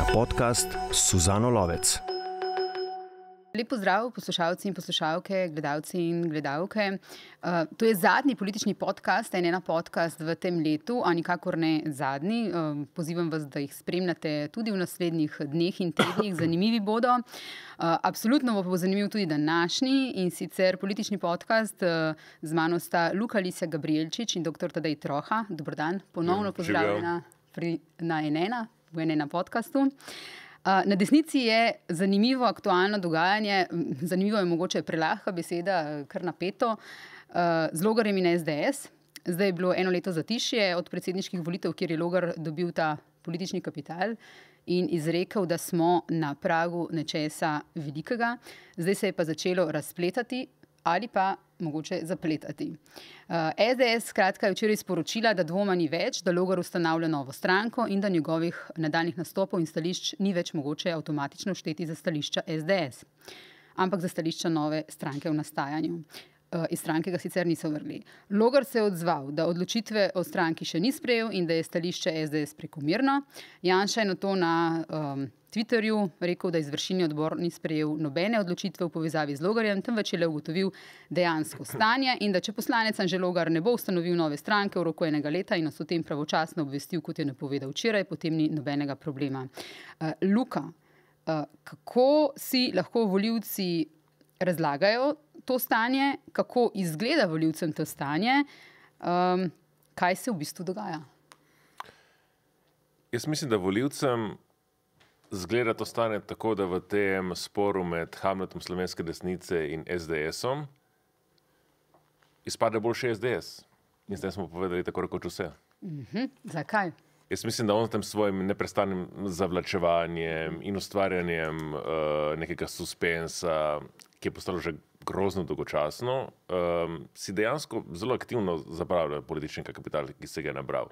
na podcast Suzano Lovec. Lepo zdrav, poslušalci in poslušalke, gledalci in gledalke. Uh, to je zadnji politični podcast, en ena podcast v tem letu, a nikakor ne zadnji. Uh, pozivam vas, da jih spremljate tudi v naslednjih dneh in tednih, zanimivi bodo. Uh, absolutno bo zanimiv tudi današnji in sicer politični podcast. Uh, z mano sta Luka Lisa Gabrielčič in dr. Tadej Troha. Dobrodan, ponovno pozdravljena na NN, v NN podkastu. Na desnici je zanimivo aktualno dogajanje, zanimivo je mogoče prelahka beseda, kar napeto, z logarjem in SDS. Zdaj je bilo eno leto zatišje od predsedniških volitev, kjer je logar dobil ta politični kapital in izrekel, da smo na pragu nečesa velikega. Zdaj se je pa začelo razpletati ali pa mogoče zapletati. SDS skratka je včeraj sporočila, da dvoma ni več, da Logar ustanavlja novo stranko in da njegovih nadaljnih nastopov in stališč ni več mogoče avtomatično šteti za stališča SDS, ampak za stališča nove stranke v nastajanju. Uh, iz stranke ga sicer niso vrgli. Logar se je odzval, da odločitve o stranki še ni sprejel in da je stališče SDS prekomirno. Janša je na to na um, Twitterju rekel, da izvršilni odbor ni sprejel nobene odločitve v povezavi z Logarjem, temveč je le ugotovil dejansko stanje in da če poslanec Anže Logar ne bo ustanovil nove stranke v roku enega leta in nas o tem pravočasno obvestil, kot je napovedal včeraj, potem ni nobenega problema. Uh, Luka, uh, kako si lahko voljivci razlagajo to stanje, kako izgleda voljivcem to stanje, um, kaj se v bistvu dogaja? Jaz mislim, da voljivcem zgleda to stanje tako, da v tem sporu med Hamletom slovenske desnice in SDS-om izpade boljši SDS. In zdaj smo povedali tako rekoč vse. Mm -hmm. Zakaj? Jaz mislim, da on s tem svojim neprestanim zavlačevanjem in ustvarjanjem uh, nekega suspensa, ki je postalo že grozno dolgočasno, um, si dejansko zelo aktivno zapravlja politični kapital, ki se ga je nabral.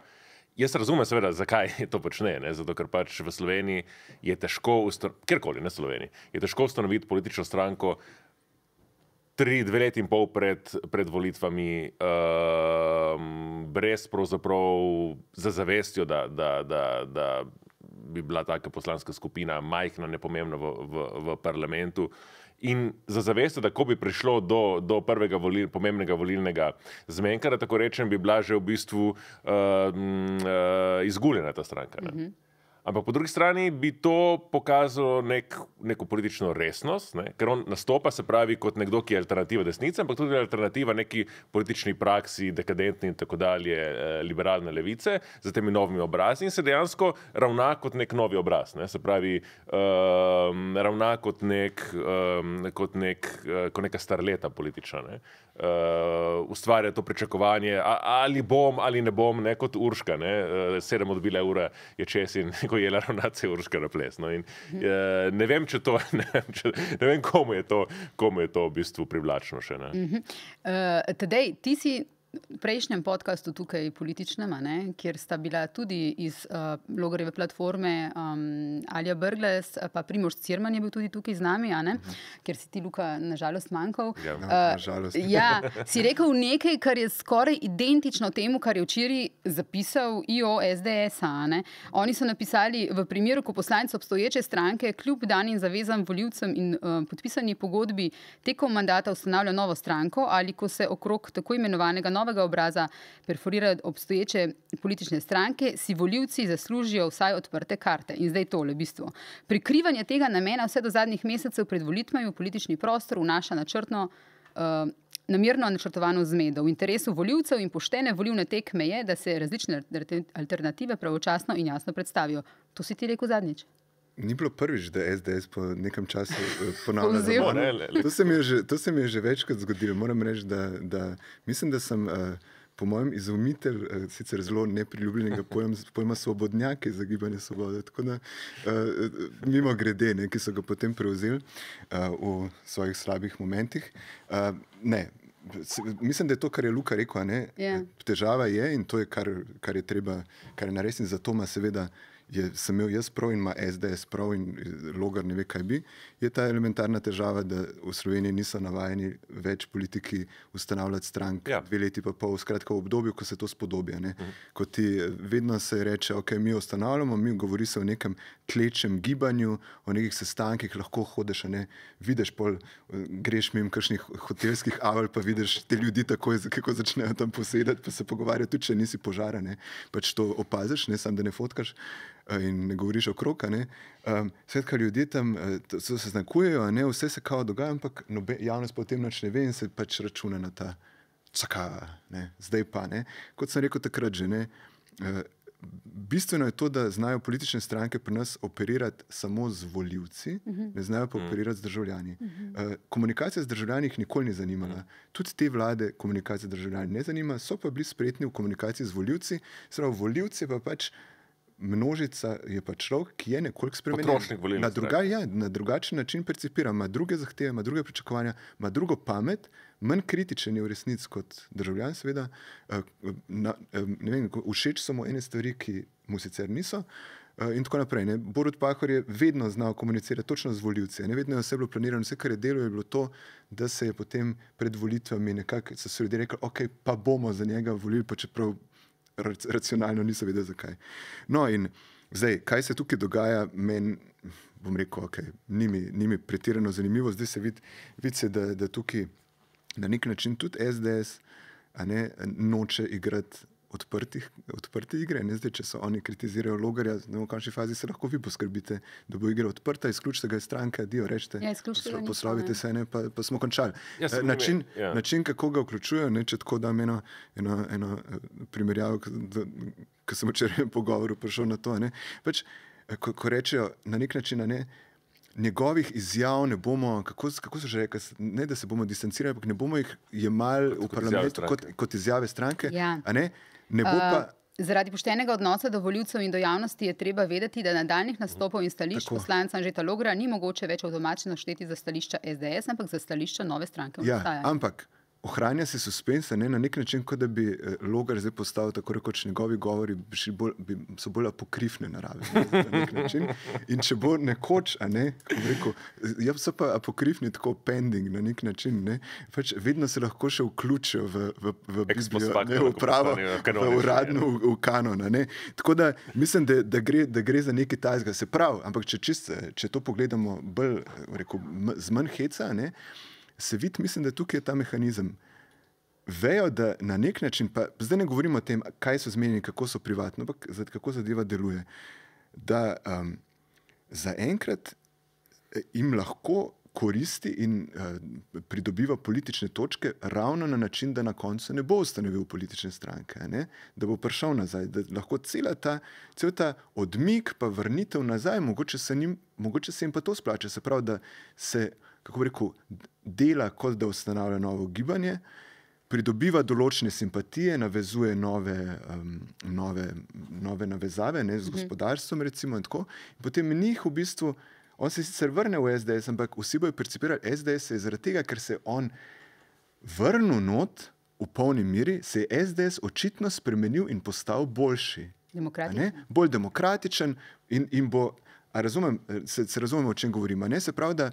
Jaz razumem, seveda, zakaj to počne. Ne? Zato, ker pač v Sloveniji je težko, kjerkoli ne Sloveniji, je težko ustanoviti politično stranko tri, dve leti in pol pred, pred volitvami, um, brez pravzaprav za zavestjo, da, da, da, da bi bila taka poslanska skupina majhna, nepomembna v, v, v parlamentu. In za zavest, da ko bi prišlo do, do prvega volil, pomembnega volilnega zmenka, da tako rečem, bi bila že v bistvu uh, uh, izguljena ta stranka. Mm -hmm. Ampak po drugi strani bi to pokazalo nek, neko politično resnost, ne? ker on nastopa se pravi kot nekdo, ki je alternativa desnice, ampak tudi alternativa neki politični praksi, dekadentni in tako dalje, eh, liberalne levice z temi novimi obrazi in se dejansko ravna kot nek novi obraz. Ne? Se pravi, um, ravna kot, nek, um, kot, nek, uh, kot neka starleta politična. Ne? Uh, ustvarja to pričakovanje, ali bom ali ne bom, ne kot Urška, ne? Uh, sedem odbile ure je čez in je ravnacija Urška na ples. No, in, uh, ne vem, če to, ne vem, če, ne vem komu, je to, komu je to v bistvu privlačno še. Uh -huh. uh, tedej, ti si prejšnjem podkastu, tukaj političnem, ne, kjer sta bila tudi iz uh, Logareve platforme um, Alja Brgles, pa Primož Cirman je bil tudi tukaj z nami, ne, uh mhm. -huh. ker si ti, Luka, nažalost manjkal. Ja, uh, nažalost. ja, si rekel nekaj, kar je skoraj identično temu, kar je včeraj zapisal IO SDS. Oni so napisali, v primeru, ko poslanec obstoječe stranke, kljub danim zavezam voljivcem in uh, podpisani pogodbi tekom mandata ustanavlja novo stranko ali ko se okrog tako imenovanega novega obraza perforirajo obstoječe politične stranke, si voljivci zaslužijo vsaj odprte karte. In zdaj tole bistvo. Prikrivanje tega namena vse do zadnjih mesecev pred volitvami v politični prostor vnaša načrtno. Uh, namerno načrtovano zmedo. V interesu voljivcev in poštene volivne tekme je, da se različne alternative pravočasno in jasno predstavijo. To si ti rekel zadnjič. Ni bilo prvič, da je SDS po nekem času eh, ponovno zavrnil. To, to se mi je že večkrat zgodilo. Moram reči, da, da mislim, da sem. Uh, Po mojem, izumitelj uh, sicer zelo nepriljubljenega pojem, pojma svobodnjake za gibanje svobode. Tako da, uh, mimo grede, ne, ki so ga potem prevzeli uh, v svojih slabih momentih. Uh, ne, mislim, da je to, kar je Luka rekel. Yeah. Ja. Težava je in to je, kar, kar je treba, kar je narediti. Zato ima seveda je, sem imel jaz prav in ima SDS prav in logar ne ve, kaj bi, je ta elementarna težava, da v Sloveniji niso navajeni več politiki ustanavljati strank ja. dve leti pa pol, skratka v obdobju, ko se to spodobi. Uh mhm. -huh. Ko ti vedno se reče, ok, mi ustanavljamo, mi govori se o nekem tlečem gibanju, o nekih sestankih, lahko hodiš, ne vidiš, pol, greš mimo kakšnih hotelskih aval, pa vidiš te ljudi takoj, kako začnejo tam posedati, pa se pogovarjati, tudi če nisi požaren, pač to opaziš, ne samo da ne fotkaš in ne govoriš o kroka. Um, Svetka ljudje tam uh, se znakujejo, ne, vse se kao dogaja, ampak nobe, javnost pa o tem ne ve in se pač računa na ta, caka, ne, zdaj pa ne. Kot sem rekel takrat že. Ne, uh, Bistveno je to, da znajo politične stranke pri nas operirati samo z voljivci, uh mhm. -huh. ne znajo pa mhm. operirati z državljani. Uh -huh. uh, komunikacija z državljani jih nikoli ni zanimala. Uh mhm. -huh. Tudi te vlade komunikacija z državljani ne zanima, so pa bili spretni v komunikaciji z voljivci. Sprav, voljivci pa pač množica je pa človek, ki je nekoliko spremenjen. Na, druga, ja, na drugačen način percipira, ima druge zahteve, ima druge pričakovanja, ima drugo pamet, manj kritičen je v resnici kot državljan, seveda. Eh, na, eh, vem, všeč so mu ene stvari, ki mu sicer niso. Eh, in tako naprej. Ne. Borod Pahor je vedno znal komunicirati točno z voljivci. Ne vedno je vse bilo planirano, vse, kar je delo, je bilo to, da se je potem pred volitvami nekako so se ljudje rekli, ok, pa bomo za njega volili, pa čeprav racionalno niso vedeli, zakaj. No, in zdaj, kaj se tukaj dogaja, meni, bom rekel, okay, ni, mi, ni mi pretirano zanimivo. Zdaj se vidi, vid da, da tukaj na nek način tudi SDS ne, noče igrati odprtih, odprte igre. Ne zdaj, če so oni kritizirajo logarja, v kakšni fazi se lahko vi poskrbite, da bo igra odprta, izključite ga iz stranke, dio rečete, ja, poslovite se, ne, pa, pa smo končali. Ja, eh, način, ja. način, kako ga vključujejo, ne, če tako da eno, eno, eno eh, primerjavo, ki sem včeraj v pogovoru prišel na to. Ne, pač, eh, ko, ko rečejo na nek način, ne, njegovih izjav ne bomo, kako, kako se že reče, ne da se bomo distancirali, ampak ne bomo jih jemali v parlamentu kot, kot izjave stranke. Ja. Ne bo pa. Uh, zaradi poštenega odnosa do voljivcev in do javnosti je treba vedeti, da nadaljnih nastopov in stališč poslanca Anžeta Logra ni mogoče več avtomatično šteti za stališča SDS, ampak za stališča nove stranke. Ja, ampak ohranja se suspensa ne, na nek način, kot da bi eh, Logar zdaj postal tako rekoč njegovi govori, bi bolj, bi, so bolj apokrifne narave. Ne, in če bo nekoč, a ne, rekel, ja, so pa apokrifni tako pending na nek način, ne, pač vedno se lahko še vključijo v, v, v Biblijo, ne, v pravo, v uradno, v, v kanon. Tako da mislim, da, da, gre, da gre za nekaj tajzga. Se pravi, ampak če, čiste, če to pogledamo bolj, rekel, z manj heca, ne, se vidi, mislim, da tukaj je ta mehanizem. Vejo, da na nek način, pa zdaj ne govorimo o tem, kaj so zmenjeni, kako so privatni, ampak kako zadeva deluje. Da um, zaenkrat eh, jim lahko koristi in uh, pridobiva politične točke ravno na način, da na koncu ne bo ustanovil politične stranke, ne? da bo prišel nazaj, da lahko ta, cel ta odmik, pa vrnitev nazaj, mogoče se, njim, mogoče se jim pa to splača. Se pravi, da se kako rekel, dela, kot da ustanavlja novo gibanje, pridobiva določene simpatije, navezuje nove, um, nove, nove navezave ne, z mhm. gospodarstvom, recimo, in tako. In potem njih v bistvu, on se sicer vrne v SDS, ampak vsi bojo percipirali SDS zaradi tega, ker se je on vrnil not v polni miri, se je SDS očitno spremenil in postal boljši. Demokratičen. Bolj demokratičen in, in bo. Razumem, se, se razumemo, o čem govorimo. Ne se pravi, da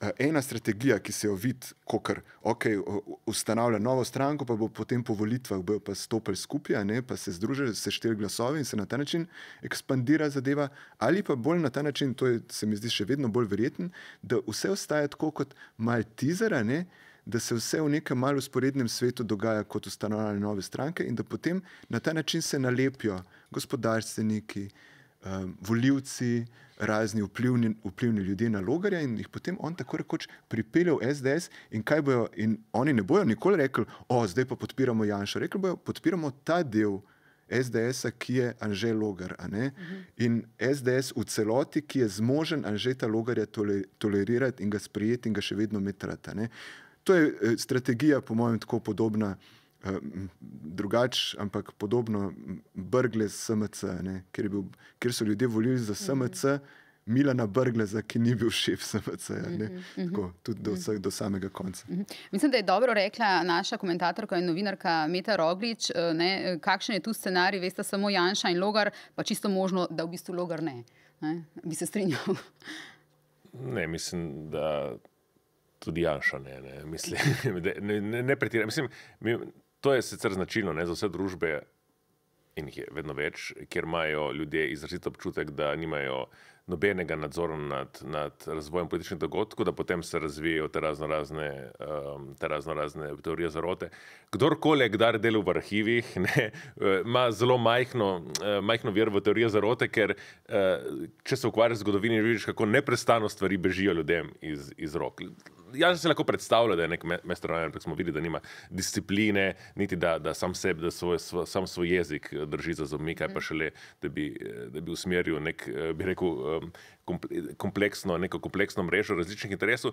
Eh, ena strategija, ki se jo vidi, kot okay, ustanavlja novo stranko, pa bo potem po volitvah pa stopili skupaj, ne, pa se združili, se štiri glasove in se na ta način ekspandira zadeva, ali pa bolj na ta način, to je, se mi zdi še vedno bolj verjeten, da vse ostaje tako kot maltizera, ne, da se vse v nekem malce usporednem svetu dogaja kot ustanavljanje nove stranke in da potem na ta način se nalepijo gospodarstveniki, um, volivci, razni vplivni, vplivni ljudje na logarja in jih potem on tako rekoč pripelje v SDS in kaj bojo, in oni ne bojo nikoli rekli, o, zdaj pa podpiramo Janša, rekli bojo, podpiramo ta del. SDS-a, ki je Anžel Logar, uh -huh. in SDS v celoti, ki je zmožen Anžeta Logarja tolerirati in ga sprijeti in ga še vedno metrati. To je eh, strategija, po mojem, tako podobna drugače, ampak podobno Brgle s SMC, ker, bil, ker so ljudje volili za SMC, Milana Brgleza, ki ni bil šef SMC, mm -hmm. Tako, tudi do, vseh, do samega konca. Mm -hmm. Mislim, da je dobro rekla naša komentatorka in novinarka Meta Roglič, eh, ne, kakšen je tu scenarij, veste samo Janša in Logar, pa čisto možno, da v bistvu Logar ne. ne? Bi se strinjal. Ne, mislim, da tudi Janša ne. ne. Mislim, ne, ne, ne Mislim, mi, to je sicer značilno ne, za vse družbe, in jih je vedno več, kjer imajo ljudje izrazito občutek, da nimajo nobenega nadzora nad, nad razvojem političnih dogodkov, da potem se razvijajo te razno razne, um, te razno razne teorije zarote. Kdorkoli je kdaj delal v arhivih, ne, ima zelo majhno, uh, majhno ver v teorije zarote, ker uh, če se ukvarjaš z zgodovino, vidiš, kako neprestano stvari bežijo ljudem iz, iz rok jaz si lahko predstavljam, da je nek mestrovanje, ampak smo videli, da nima discipline, niti da, da sam sebe, da svoj, svoj, sam svoj jezik eh, drži za zob, kaj pa šele, da bi, eh, da bi usmeril nek, eh, bi rekel, kompleksno, neko kompleksno mrežo različnih interesov.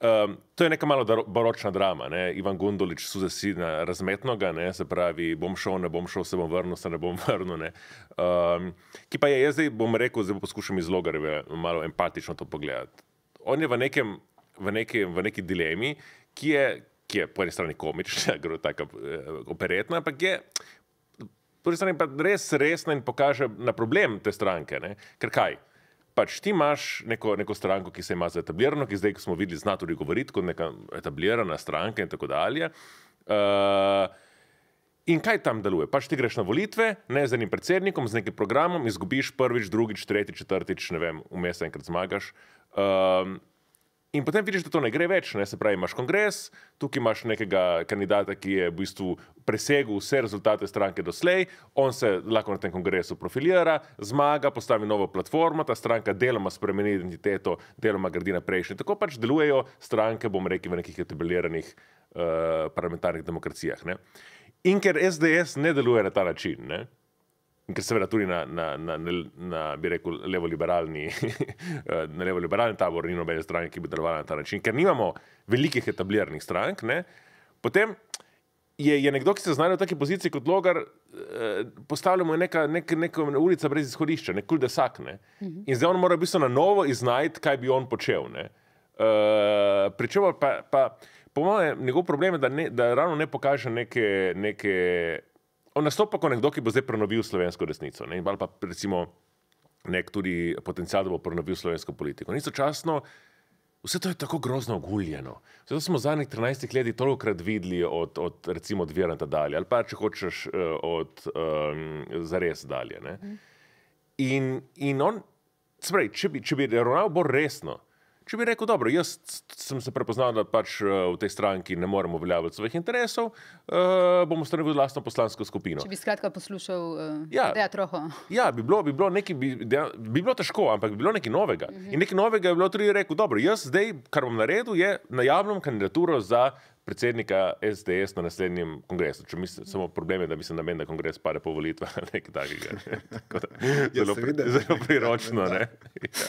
Um, to je neka malo baročna drama. Ne? Ivan Gondolič suze si na razmetnoga, ne? se pravi, bom šel, ne bom šel, se bom vrnil, se ne bom vrnil. Ne? Um, ki pa je, jaz zdaj bom rekel, zdaj poskušam iz logareve malo empatično to pogledati. On je v nekem v neki, v neki dilemi, ki je, ki je po eni strani komična, tako uh, operetna, ampak je po drugi strani pa res resna in pokaže na problem te stranke. Ne? Ker kaj? Pač ti imaš neko, neko stranko, ki se ima za etablirano, ki zdaj, ko smo videli, zna tudi govoriti kot neka etablirana stranka in tako dalje. Uh, In kaj tam deluje? Pač ti greš na volitve, ne z enim predsednikom, z nekim programom, izgubiš prvič, drugič, tretjič, četrtič, ne vem, vmes enkrat zmagaš. Um, In potem vidiš, da to ne gre več. Ne? Se pravi, imaš kongres, tukaj imaš nekega kandidata, ki je v bistvu presegel vse rezultate stranke doslej, on se lahko na tem kongresu profilira, zmaga, postavi novo platformo, ta stranka deloma spremeni identiteto, deloma gradi naprej. Tako pač delujejo stranke, bom rekel, v nekih etabliranih uh, parlamentarnih demokracijah. Ne? In ker SDS ne deluje na ta način. Ne? In ker seveda tudi na, na, na, na, na bi rekel, levo-liberalni, na levo-liberalni tabor ni nobene stranke, ki bi delovala na ta način, ker nimamo velikih etabliranih strank, ne, potem je, je nekdo, ki se znajde v taki poziciji kot logar, eh, postavljamo neka, nek, neka ulica brez izhodišča, nek kuldesak. Ne. In zdaj on mora v bistvu na novo iznajti, kaj bi on počel. Uh, Pričeval pa, pa po mojem, njegov problem je, da, ne, da ravno ne pokaže neke. neke on nastopa kot nekdo, ki bo zdaj prenovil slovensko resnico. Ne? Ali pa recimo nek tudi potencial, da bo prenovil slovensko politiko. Istočasno, vse to je tako grozno oguljeno. Zato smo v zadnjih 13 letih toliko krat videli od, od recimo od Viranta dalje, ali pa če hočeš eh, od um, zares dalje. In, in on, spravi, če bi, če bi ravnal bolj resno, Če bi rekel, dobro, jaz sem se prepoznal, da pač eh, v tej stranki ne moremo uveljavljati svojih interesov, uh, bomo ustanovili vlastno poslansko skupino. Če bi skratka poslušal, uh, ja, da je troho. Ja, bi bilo, bi, bilo nekaj, bi, bi bilo težko, ampak bi bilo nekaj novega. Uh -huh. In nekaj novega je bilo tudi rekel, dobro, jaz zdaj, kar bom naredil, je najavljam kandidaturo za predsednika SDS na naslednjem kongresu. Če mislim, samo problem je, da mislim, namen, da kongres pade po volitvah, nekaj takega. Ja, zelo, pri, zelo priročno. Ja.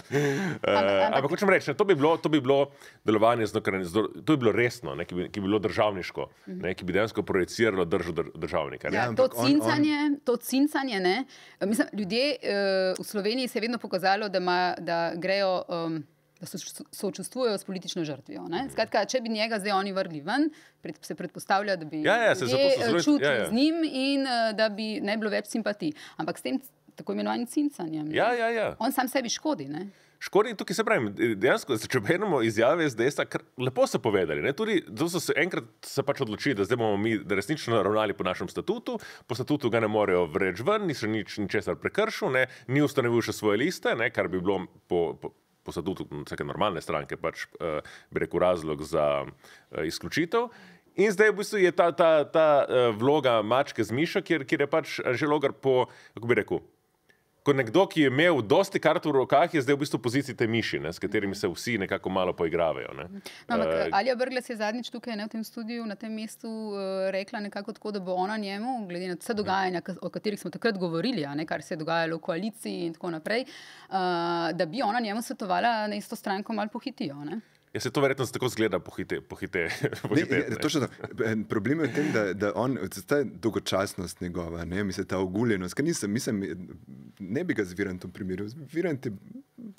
Uh, ampak hočem reči, to bi bilo, to bi bilo delovanje znotraj, to bi bilo resno, ne, ki, bi, ki bi bilo državniško, ne, ki bi dejansko projiciralo držo dr, državnika. Ja, to cincanje, on, on... to cincanje ne, mislim, ljudje uh, v Sloveniji se je vedno pokazalo, da, ma, da grejo. Um, da so sočustvujejo s politično žrtvijo. Mhm. Skratka, če bi njega zdaj oni vrgli ven, pred, se predpostavlja, da bi ja, ja, se eh, čutili ja, ja. z njim in uh, da bi ne bilo več simpatij. Ampak s tem tako imenovanim cincanjem, ja, ja, ja. on sam sebi škodi. Ne? Škodi tukaj se pravi, dejansko, če beremo izjave SDS, lepo so povedali. Ne? Tudi so se enkrat se pač odločili, da zdaj bomo mi resnično ravnali po našem statutu, po statutu ga ne morejo vreč ven, ni še nič, ničesar prekršil, ne? ni ustanovil še svoje liste, ne? kar bi bilo po, po, po statutu vsake normalne stranke, pač uh, bi rekel razlog za uh, izključitev. In zdaj v bistvu je ta, ta, ta uh, vloga mačke z mišo, kjer, kjer je pač že logar po, kako bi rekel, kot nekdo, ki je imel dosti kart v rokah, je zdaj v bistvu v poziciji te miši, ne, s katerimi se vsi nekako malo poigravajo. Ne. No, ampak uh, Alija Brgles je zadnjič tukaj ne, v tem studiu, na tem mestu, uh, rekla nekako tako, da bo ona njemu, glede na vse dogajanja, o katerih smo takrat govorili, ne, kar se je dogajalo v koaliciji in tako naprej, uh, da bi ona njemu svetovala, da isto stranko malo pohitijo. Ne. Ja, se to verjetno tako zgleda, pohite. pohite, pohite ne, ne. Točno, problem je v tem, da, da on, ta dolgočasnost njegova, ne, mislim, ta oguljenost, ker nisem, mislim, ne bi ga z Virantom primerjal. Virant je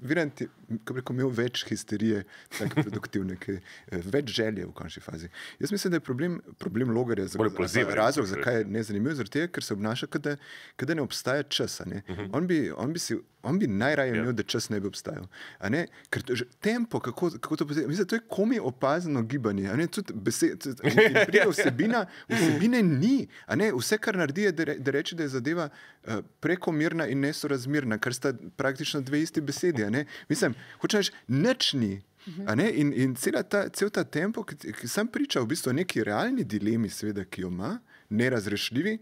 Virant je rekel, imel več histerije, tako produktivne, ki, eh, več želje v končni fazi. Jaz mislim, da je problem, problem logarja za, razlog, zakaj je nezanimiv, zato ker se obnaša, da ne obstaja časa. Ne? Uh mhm. -huh. on, bi, on bi si On bi najraje ja. imel, da čas ne bi obstajal. Ne? Ker to, že, tempo, kako, kako to poteka, mislim, to je komi opazno gibanje. Besed, in, in ja, ja. vsebina, vsebine ni. Vse, kar naredi, je, da, re, da reče, da je zadeva uh, prekomerna in nesorazmerna, kar sta praktično dve isti besedi. Mislim, hočeš nič ni. In, in ta, cel ta tempo, ki, ki sem pričal v bistvu neki realni dilemi, seveda, ki jo ima, nerazrešljivi,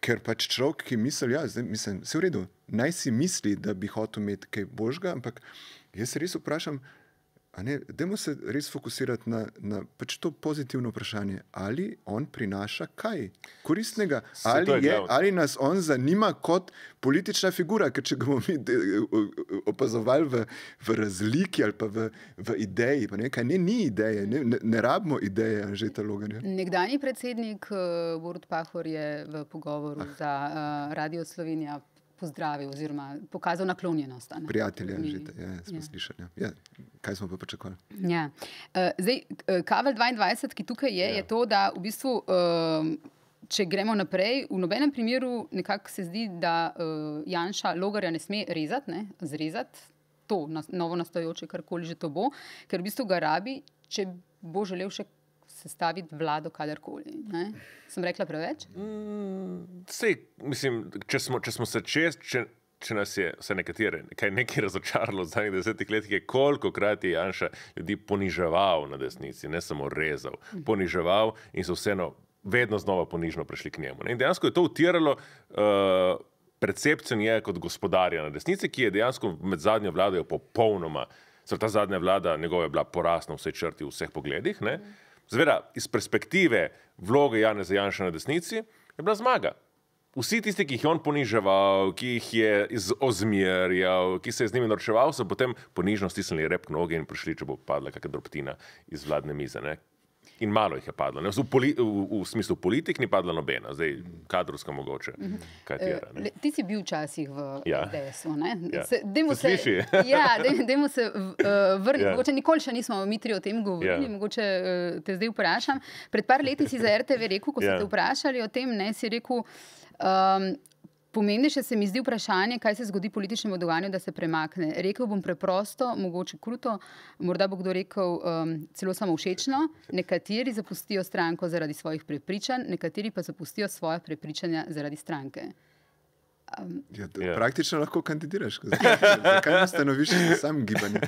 ker pač človek, ki misli, ja, je vse v redu, naj si misli, da bi hotel imeti kaj božga, ampak jaz se res vprašam, Dajmo se res fokusirati na, na pač to pozitivno vprašanje, ali on prinaša kaj koristnega, ali, je je, ali nas on zanima kot politična figura. Ker če ga bomo mi opazovali v, v razliki ali pa v, v ideji, pa nekaj, ne, ni ideje, ne, ne, ne rabimo ideje, že ta logan. Nekdani predsednik uh, Borut Pahor je v pogovoru ah. za uh, Radio Slovenija pozdravil oziroma pokazal naklonjenost. Prijatelje, že ja, smo ja. slišali. Ja. Ja. Kaj smo pa pričakovali? Ja. Uh, zdaj, uh, Kavel 22, ki tukaj je, ja. je to, da v bistvu. Uh, Če gremo naprej, v nobenem primeru se zdi, da uh, Janša logarja ne sme rezati, ne, zrezati to na, novo nastajoče, karkoli že to bo, ker v bistvu ga rabi, če bo želel še sestaviti vlado, kadarkoli. Ne? Sem rekla preveč? Mm, sej, mislim, če smo, če smo se čez. Če... Če nas je vse nekatere, kaj nekaj razočaralo v zadnjih desetih letih, koliko krat je Janša ljudi poniževal na desnici, ne samo rezal, poniževal in so vseeno vedno znova ponižno prišli k njemu. In dejansko je to utiralo uh, percepcijo njega kot gospodarja na desnici, ki je dejansko med zadnjo vlado popolnoma, zelo ta zadnja vlada njegova je bila porasna v vsej črti v vseh pogledih. Ne? Zveda, iz perspektive vloge Jana Zajanša na desnici je bila zmaga. Vsi tisti, ki jih je on poniževal, ki jih je ozmerjal, ki se je z njimi norčeval, so potem ponižno stisnili rep noge in prišli, če bo padla kakšna drobtina iz vladne mize. Ne? In malo jih je padlo. V, poli, v, v smislu politik ni padla nobena, zdaj kadrovska mogoče. Tjera, uh, ti si bil včasih v ja. DS-u. Ja. Dajmo se, se, ja, se uh, vrniti. Ja. Mogoče nikoli še nismo mi tri o tem govorili. Ja. Mogoče uh, te zdaj vprašam. Pred par leti si za RTV rekel, ko ja. ste te vprašali o tem, ne si rekel. Um, Pomembnejše se mi zdi vprašanje, kaj se zgodi političnemu dogajanju, da se premakne. Rekel bom preprosto, mogoče kruto, morda bo kdo rekel um, celo samo všečno. Nekateri zapustijo stranko zaradi svojih prepričanj, nekateri pa zapustijo svoje prepričanja zaradi stranke. Um, ja, yeah. Ja. Praktično lahko kandidiraš. Zakaj ne stanoviš sam gibanje?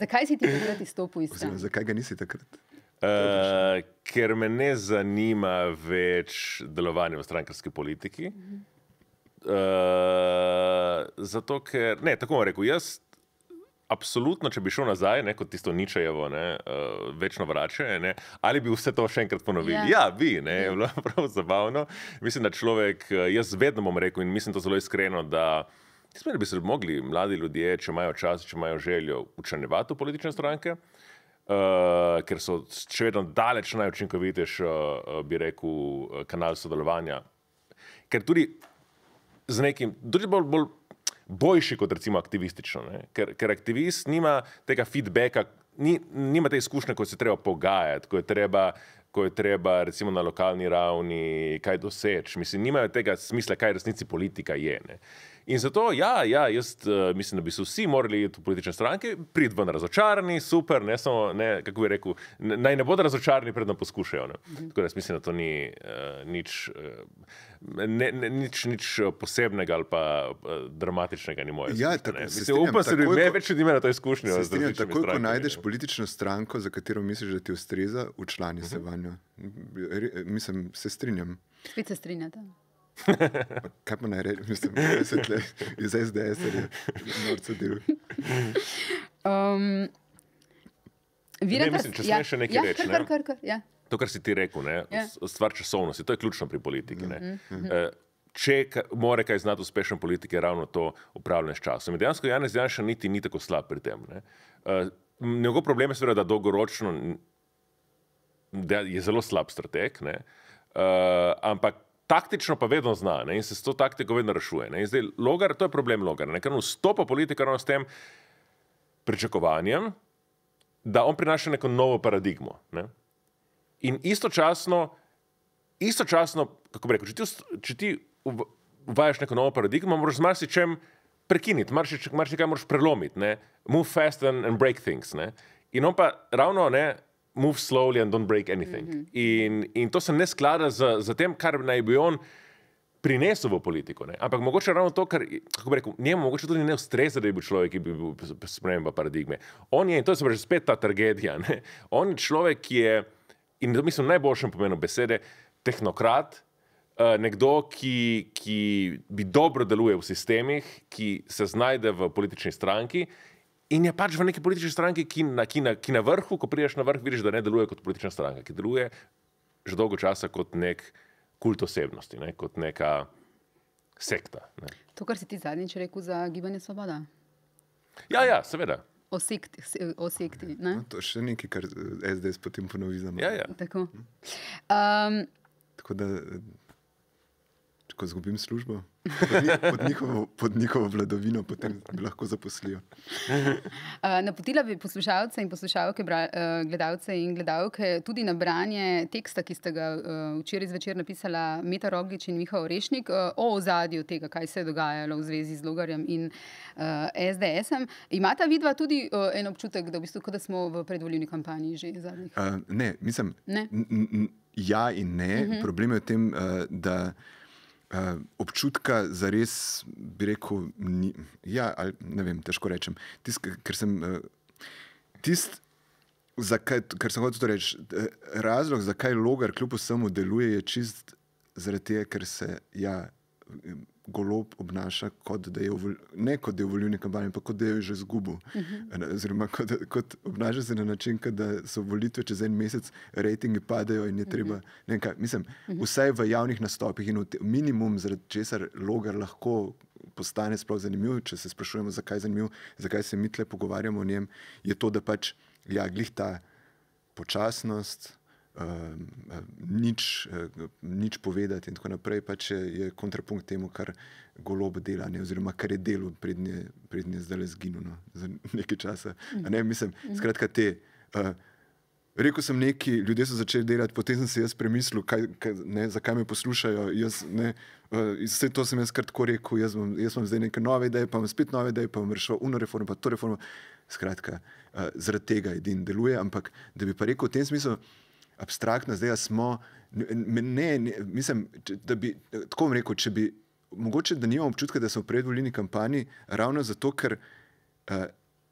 zakaj si ti takrat izstopil iz stranke? Zakaj ga nisi takrat? Uh, ker me ne zanima več delovanje v strankarski politiki. Mm -hmm. Uh, zato, ker, ne, tako bom rekel, jaz, absolutno, če bi šel nazaj, ne, kot tisto ničejevo, ne, uh, večno vračanje, ali bi vse to še enkrat ponovili. Yeah. Ja. ja, bi, ne, je bilo prav zabavno. Mislim, da človek, eh, jaz vedno bom rekel in mislim to zelo iskreno, da. Mislim, da bi se mogli mladi ljudje, če imajo čas, če imajo željo, učenjevati v politične stranke, uh, ker so še vedno daleč najučinkovitejši, uh, bi rekel, kanal sodelovanja. Ker tudi z nekim, tudi bolj, bolj boljši kot recimo aktivistično, ker, ker aktivist nima tega feedbacka, ni, nima te izkušnje, ko se treba pogajati, ko je treba. Ko je treba, recimo, na lokalni ravni kaj doseči, mislim, nimajo tega smisla, kaj resnici politika je. Ne. In zato, ja, ja jaz uh, mislim, da bi se vsi morali v politične stranke priti ven razočarani, super, ne samo, ne, kako bi rekel, naj ne bodo razočarani, predno poskušajo. Ne. Mhm. Tako da jaz mislim, da to ni uh, nič, uh, ne, ne, nič, nič posebnega ali pa uh, dramatičnega, ni moje. Ja, tako, mislim, upam, da ljudje več ljudi imajo to izkušnjo. Takoj, ko najdeš ne. politično stranko, za katero misliš, da ti ustreza, učlani uh -huh. se mhm. vanjo. Mislim, se strinjam. Spet se strinjate. Kaj pa naj rečem, mislim, da se tle iz SDS ali norce del. Um, ne, mislim, če ja, še nekaj ja, reči. Kar, kar, kar, ja. To, kar si ti rekel, ne, ja. stvar časovnosti, to je ključno pri politiki. Mm -hmm. Če mora kaj znati uspešen politik, je ravno to upravljanje s časom. In dejansko Janez Janša niti ni tako slab pri tem. Ne. Njegov problem je seveda, da dolgoročno da je zelo slab strateg, ne. ampak taktično pa vedno zna ne, in se s to taktiko vedno rešuje. Ne. In zdaj, logar, to je problem logar. Ker vstopa politika ravno s tem, pričakovanjem, da on prinaša neko novo paradigmo. Ne? In istočasno, istočasno kako bi rekel, če ti, če ti uvajaš neko novo paradigmo, moraš z marsičem prekiniti, marsikaj moraš prelomiti, ne? move fast and, and break things. Ne? In on pa ravno ne. Move slowly and don't break anything. Mm -hmm. in, in to se ne sklada z, z tem, kar naj bi on prinesel v politiko. Ne? Ampak mogoče ravno to, kar kako rekel, njemu mogoče tudi ne ustreza, da bi bil človek, ki bi bil sprememba paradigme. On je, in to je že spet ta tragedija, ne? on je človek, ki je, in to mislim v najboljšem pomenu besede, tehnokrat, Eh, nekdo, ki, ki bi dobro deluje v sistemih, ki se znajde v politični stranki. In je pač v neki politični stranki, ki na, ki, na, ki na vrhu, ko prideš na vrh, vidiš, da ne deluje kot politična stranka, ki deluje že dolgo časa kot nek kult osebnosti, ne, kot neka sekta. Ne. To, kar si ti zadnjič rekel za gibanje Svoboda. Ja, ja, seveda. O sekti. O sekti no, to je še nekaj, kar SDS potem ponovi za me. Ja, ja. Tako. Um, Tako da ko izgubim službo, pod njihovo, pod njihovo vladavino, potem bi lahko zaposlil. Uh, napotila bi poslušalce in poslušalke, bra, uh, gledalce in gledalke tudi na branje teksta, ki ste ga uh, včeraj zvečer napisala Meta Roglič in Miha Orešnik uh, o ozadju tega, kaj se je dogajalo v zvezi z Logarjem in uh, SDS-em. Imata vidva tudi uh, en občutek, da, v bistvu, da smo v predvoljivni kampanji že zadnjih? Uh, ne, mislim. Ne? Ja in ne. Uh mhm. -huh. Problem je v tem, uh, da uh, občutka za res, bi rekel, ni, ja, ali, ne vem, težko rečem. Tist, ker sem. Uh, tist, Zakaj, ker sem hotel reči, eh, razlog, zakaj logar kljub vsemu deluje, je čist zaradi tega, ker se ja, golob obnaša kot da je v, ne kot da je v volilni kampanji, ampak kot da je že izgubil. Uh -huh. Oziroma, kot, kot obnaša se na način, da so volitve čez en mesec, rejtingi padajo in je treba. Uh -huh. kaj, mislim, uh -huh. Vsaj v javnih nastopih in v te, minimum, zaradi česar logar lahko. Postane sploh zanimiv, če se sprašujemo, zakaj je zanimiv, zakaj se mi tle pogovarjamo o njem, je to, da pač ja, glih ta počasnost, uh, nič, uh, nič povedati, in tako naprej, pač je, je kontrapunkt temu, kar golob dela, ne, oziroma kar je delo, prednje, prednje zdaj le zginulo za nekaj časa. Ne, mislim, skratka, te. Uh, Rekl sem neki, ljudje so začeli delati, potem sem si jaz premislil, kaj, kaj, ne, zakaj me poslušajo. Jaz, ne, uh, vse to sem jaz kratko rekel, jaz imam, jaz imam zdaj neke nove ideje, pa imam spet nove ideje, pa imam rešil uno reformo, pa to reformo. Skratka, uh, zaradi tega edin deluje, ampak da bi pa rekel v tem smislu, abstraktno, zdaj smo. Ne, ne, mislim, da bi tako rekel, če bi mogoče, da nimamo občutka, da smo v predvoljni kampanji, ravno zato, ker uh,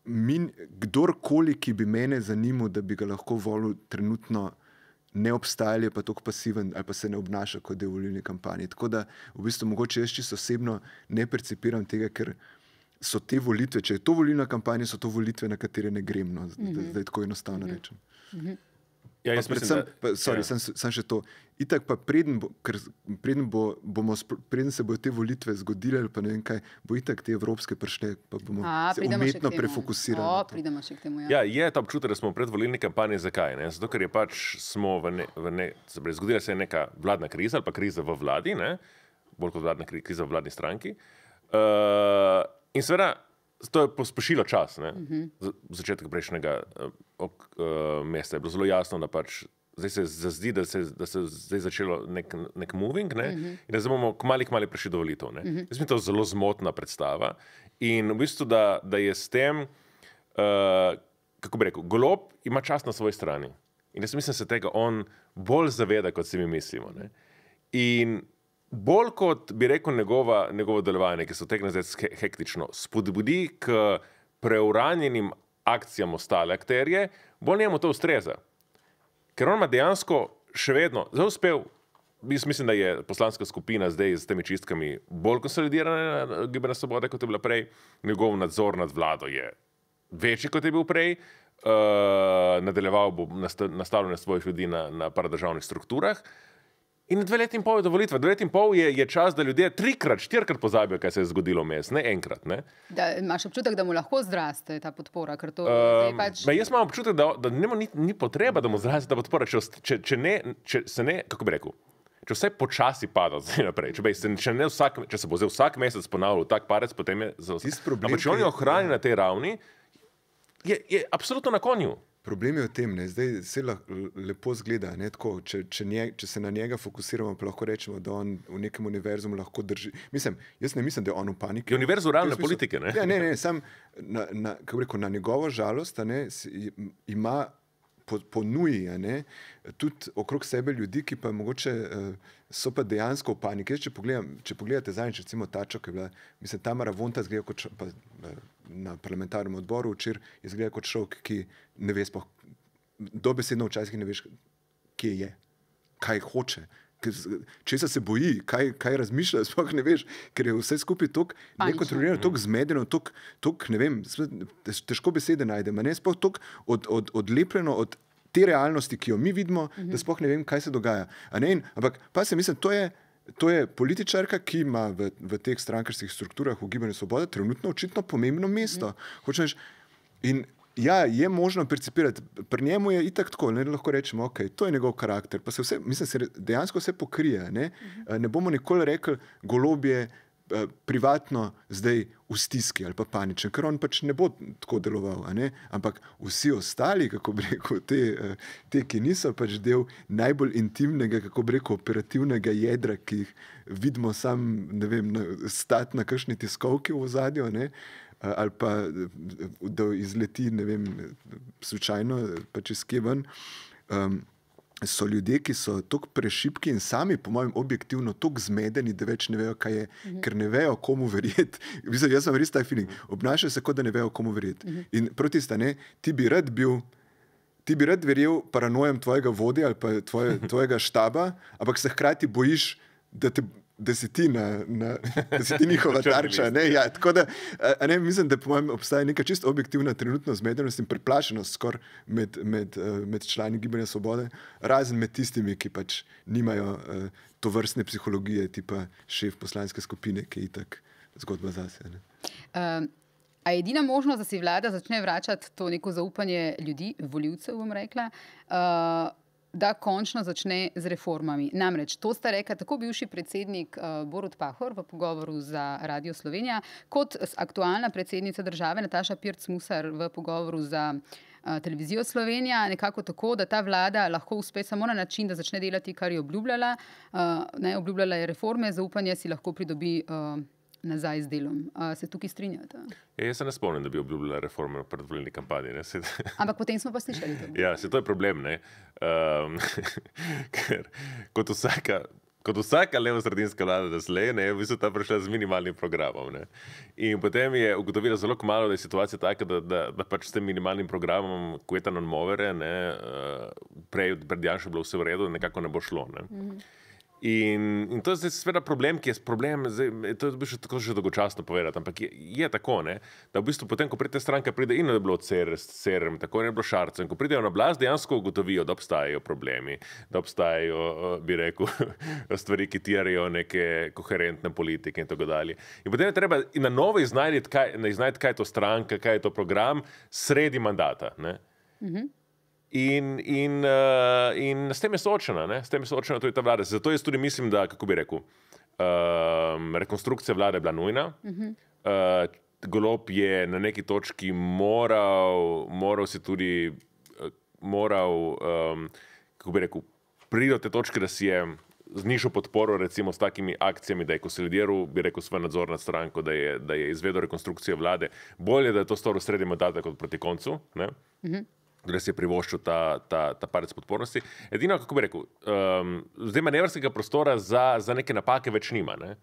min, kdorkoli, ki bi mene zanimal, da bi ga lahko volil, trenutno ne obstaja, je pa tako pasiven ali pa se ne obnaša kot del volilne kampanje. Tako da v bistvu mogoče jaz čisto osebno ne percipiram tega, ker. So te volitve, če je to volilna kampanja, so to volitve, na katere ne grem. No, zdaj, mm -hmm. zdaj tako enostavno mm -hmm. rečem. Mm -hmm. Ja, jaz predvsem, mislim, da, sorry, ja. sem, sem še to. Itak pa preden, bo, preden, bo, bomo, preden se bodo te volitve zgodile, pa ne vem kaj, bo itak te evropske prišle, pa bomo A, se umetno prefokusirali. O, pridemo še k temu. Ja. ja, je ta občutek, da smo v predvolilni kampanji. Zakaj? Ne? Zato, ker je pač smo v ne, v ne, zgodila se je neka vladna kriza ali pa kriza v vladi, ne? bolj kot vladna kriza v vladni stranki. Uh, in seveda To je pospešilo čas. Uh -huh. Začetek prejšnjega uh, uh, meseca je bilo zelo jasno, da pač zdaj se zdi, da se je zdaj začelo nek, nek moving ne? uh -huh. in da bomo kmalo, kmalo prišli do volitev. Uh -huh. Mislim, da je to zelo zmotna predstava. In v bistvu, da, da je s tem, uh, kako bi rekel, golob ima čas na svoji strani. In jaz mislim, da se tega on bolj zaveda, kot si mi mislimo. Ne? In bolj kot bi rekel njegova, njegovo delovanje, ki se tegne zdaj hektično, spodbudi k preuranjenim akcijam ostale akterje, bolj njemu to ustreza. Ker on ima dejansko še vedno, zelo uspel. Jaz mislim, da je poslanska skupina zdaj z temi čistkami bolj konsolidirana na Gibanje Svobode, kot je bila prej. Njegov nadzor nad vlado je večji, kot je bil prej. Uh, nadaljeval bo nastavljanje svojih ljudi na, na paradržavnih strukturah. Uh, In dve leti in pol je do volitve. Dve leti in pol je, je čas, da ljudje trikrat, štirikrat pozabijo, kaj se je zgodilo vmes, ne enkrat. Ne? Da, imaš občutek, da mu lahko zraste ta podpora? To, um, pač... Jaz imam občutek, da, da ni, ni potreba, da mu zraste ta podpora. Če, če, če, ne, če se ne, kako bi rekel, če vse počasi pada zdaj naprej, če, bej, se, če, vsak, če se bo vsak mesec ponavljal tak parec, potem je za vse. Ampak če oni ohranijo na tej ravni, je, je absolutno na konju. Problem je v tem, da se lepo zgleda. Tako, če, če, nje, če se na njega fokusiramo, pa lahko rečemo, da on v nekem univerzu lahko drži. Mislim, jaz ne mislim, da je on v paniki. Je univerzu realne politike. Ne, ja, ne, ne, sam na, na, rekel, na njegovo žalost ne, ima ponuja tudi okrog sebe ljudi, ki pa mogoče uh, so pa dejansko v paniki. Če, pogledam, če pogledate zadnjič, recimo Tačo, ki je bila, mislim, Tamara Vonta zgleda kot pa, na parlamentarnem odboru včeraj, je zgleda kot šok, ki ne ve, spoh, dobesedno včasih ne veš, kje je, kaj hoče. Če se boji, kaj, kaj razmišlja, sploh ne veš, ker je vse skupaj tako nekontrolirano, tako zmedeno, tako ne vem, težko besede najdemo, ne sploh tako od, od, odlepljeno od te realnosti, ki jo mi vidimo, da mhm. sploh ne vem, kaj se dogaja. Ampak pa se mislim, to je. To je političarka, ki ima v, v teh strankarskih strukturah v Gibanju Svobode trenutno očitno pomembno mesto. Mm. In Ja, je možno percipirati. Pri njemu je itak tako, ne lahko rečemo, da okay, je njegov karakter. Pa se vse, mislim, se dejansko vse pokrije. Ne, uh -huh. ne bomo nikoli rekli, golob je uh, privatno zdaj v stiski ali pa paničen, ker on pač ne bo tako deloval. Ampak vsi ostali, kako bi rekel, te, uh, te, ki niso pač del najbolj intimnega, kako bi rekel, operativnega jedra, ki jih vidimo sam, ne vem, stati na kakšni tiskovki v zadju ali pa da izleti, ne vem, slučajno, pa čez kje ven. Um, so ljudje, ki so tako prešipki in sami, po mojem, objektivno tako zmedeni, da več ne vejo, kaj je, mhm. ker ne vejo, komu verjeti. jaz sem res ta feeling. Obnašajo se, kot da ne vejo, komu verjeti. Mhm. In proti stane, ti bi rad bil. Ti bi rad verjel paranojem tvojega vodja ali pa tvoje, tvojega štaba, ampak se hkrati bojiš, da te ti, na, na, da si ti njihova tarča. Ne, ja, da, ne, mislim, da mojem, obstaja neka čisto objektivna trenutna zmedenost in preplašenost med, med, med člani Gibanja Svobode, razen med tistimi, ki pač nimajo uh, to vrstne psihologije, tipa šef poslanske skupine, ki je itak zgodba zase. Um. A je edina možnost, da si vlada začne vračati to neko zaupanje ljudi, voljivcev, bom rekla, uh, da končno začne z reformami. Namreč to sta rekla tako bivši predsednik uh, Borut Pahor v pogovoru za Radio Slovenija, kot aktualna predsednica države Nataša Pirc-Musar v pogovoru za uh, televizijo Slovenija, nekako tako, da ta vlada lahko uspe samo na način, da začne delati, kar je obljubljala. Uh, ne, obljubljala je reforme, zaupanje si lahko pridobi. Uh, nazaj z delom. A se tukaj strinjate? Ja, jaz se ne spomnim, da bi obljubljala reforme v predvoljeni kampanji. Ampak potem smo pa slišali. ja, se to je problem. Um, ker kot vsaka. Kot vsaka levo-sredinska vlada, da slej, je v bistvu ta prišla z minimalnim programom. Ne. In potem je ugotovila zelo malo, da je situacija taka, da, da, da pač s tem minimalnim programom, ko je ta non-movere, uh, prej pred Janšem bilo vse v redu, nekako ne bo šlo. Ne. Mm -hmm. In, in to je seveda problem, ki je problem, zdaj, to je še tako že dolgočasno povedati, ampak je, je tako, ne, da v bistvu potem, ko pride stranka, pride in je bilo CRM, tako je bilo šarcev. In ko pridejo na oblast, dejansko ugotovijo, da obstajajo problemi, da obstajajo, bi rekel, stvari, ki tirajo neke koherentne politike in tako dalje. In potem je treba na novo iznajti, kaj, kaj je to stranka, kaj je to program, sredi mandata. Mhm. In, in, uh, in s tem je soočena, ne? s tem je soočena tudi ta vlada. Zato jaz tudi mislim, da, kako bi rekel, uh, rekonstrukcija vlade je bila nujna. Uh -huh. uh, Golob je na neki točki moral, moral se tudi, uh, moral, um, kako bi rekel, priti do te točke, da si je znižal podporo, recimo s takimi akcijami, da je konsolidiral, bi rekel, svoj nadzor nad stranko, da je, da je izvedel rekonstrukcijo vlade. Bolje, da je to storil sredi mandata kot proti koncu. Uh -huh res je privoščil ta, ta, ta parec podpornosti. Edino, kako bi rekel, um, zdaj manevrskega prostora za, za neke napake več nima. Ne?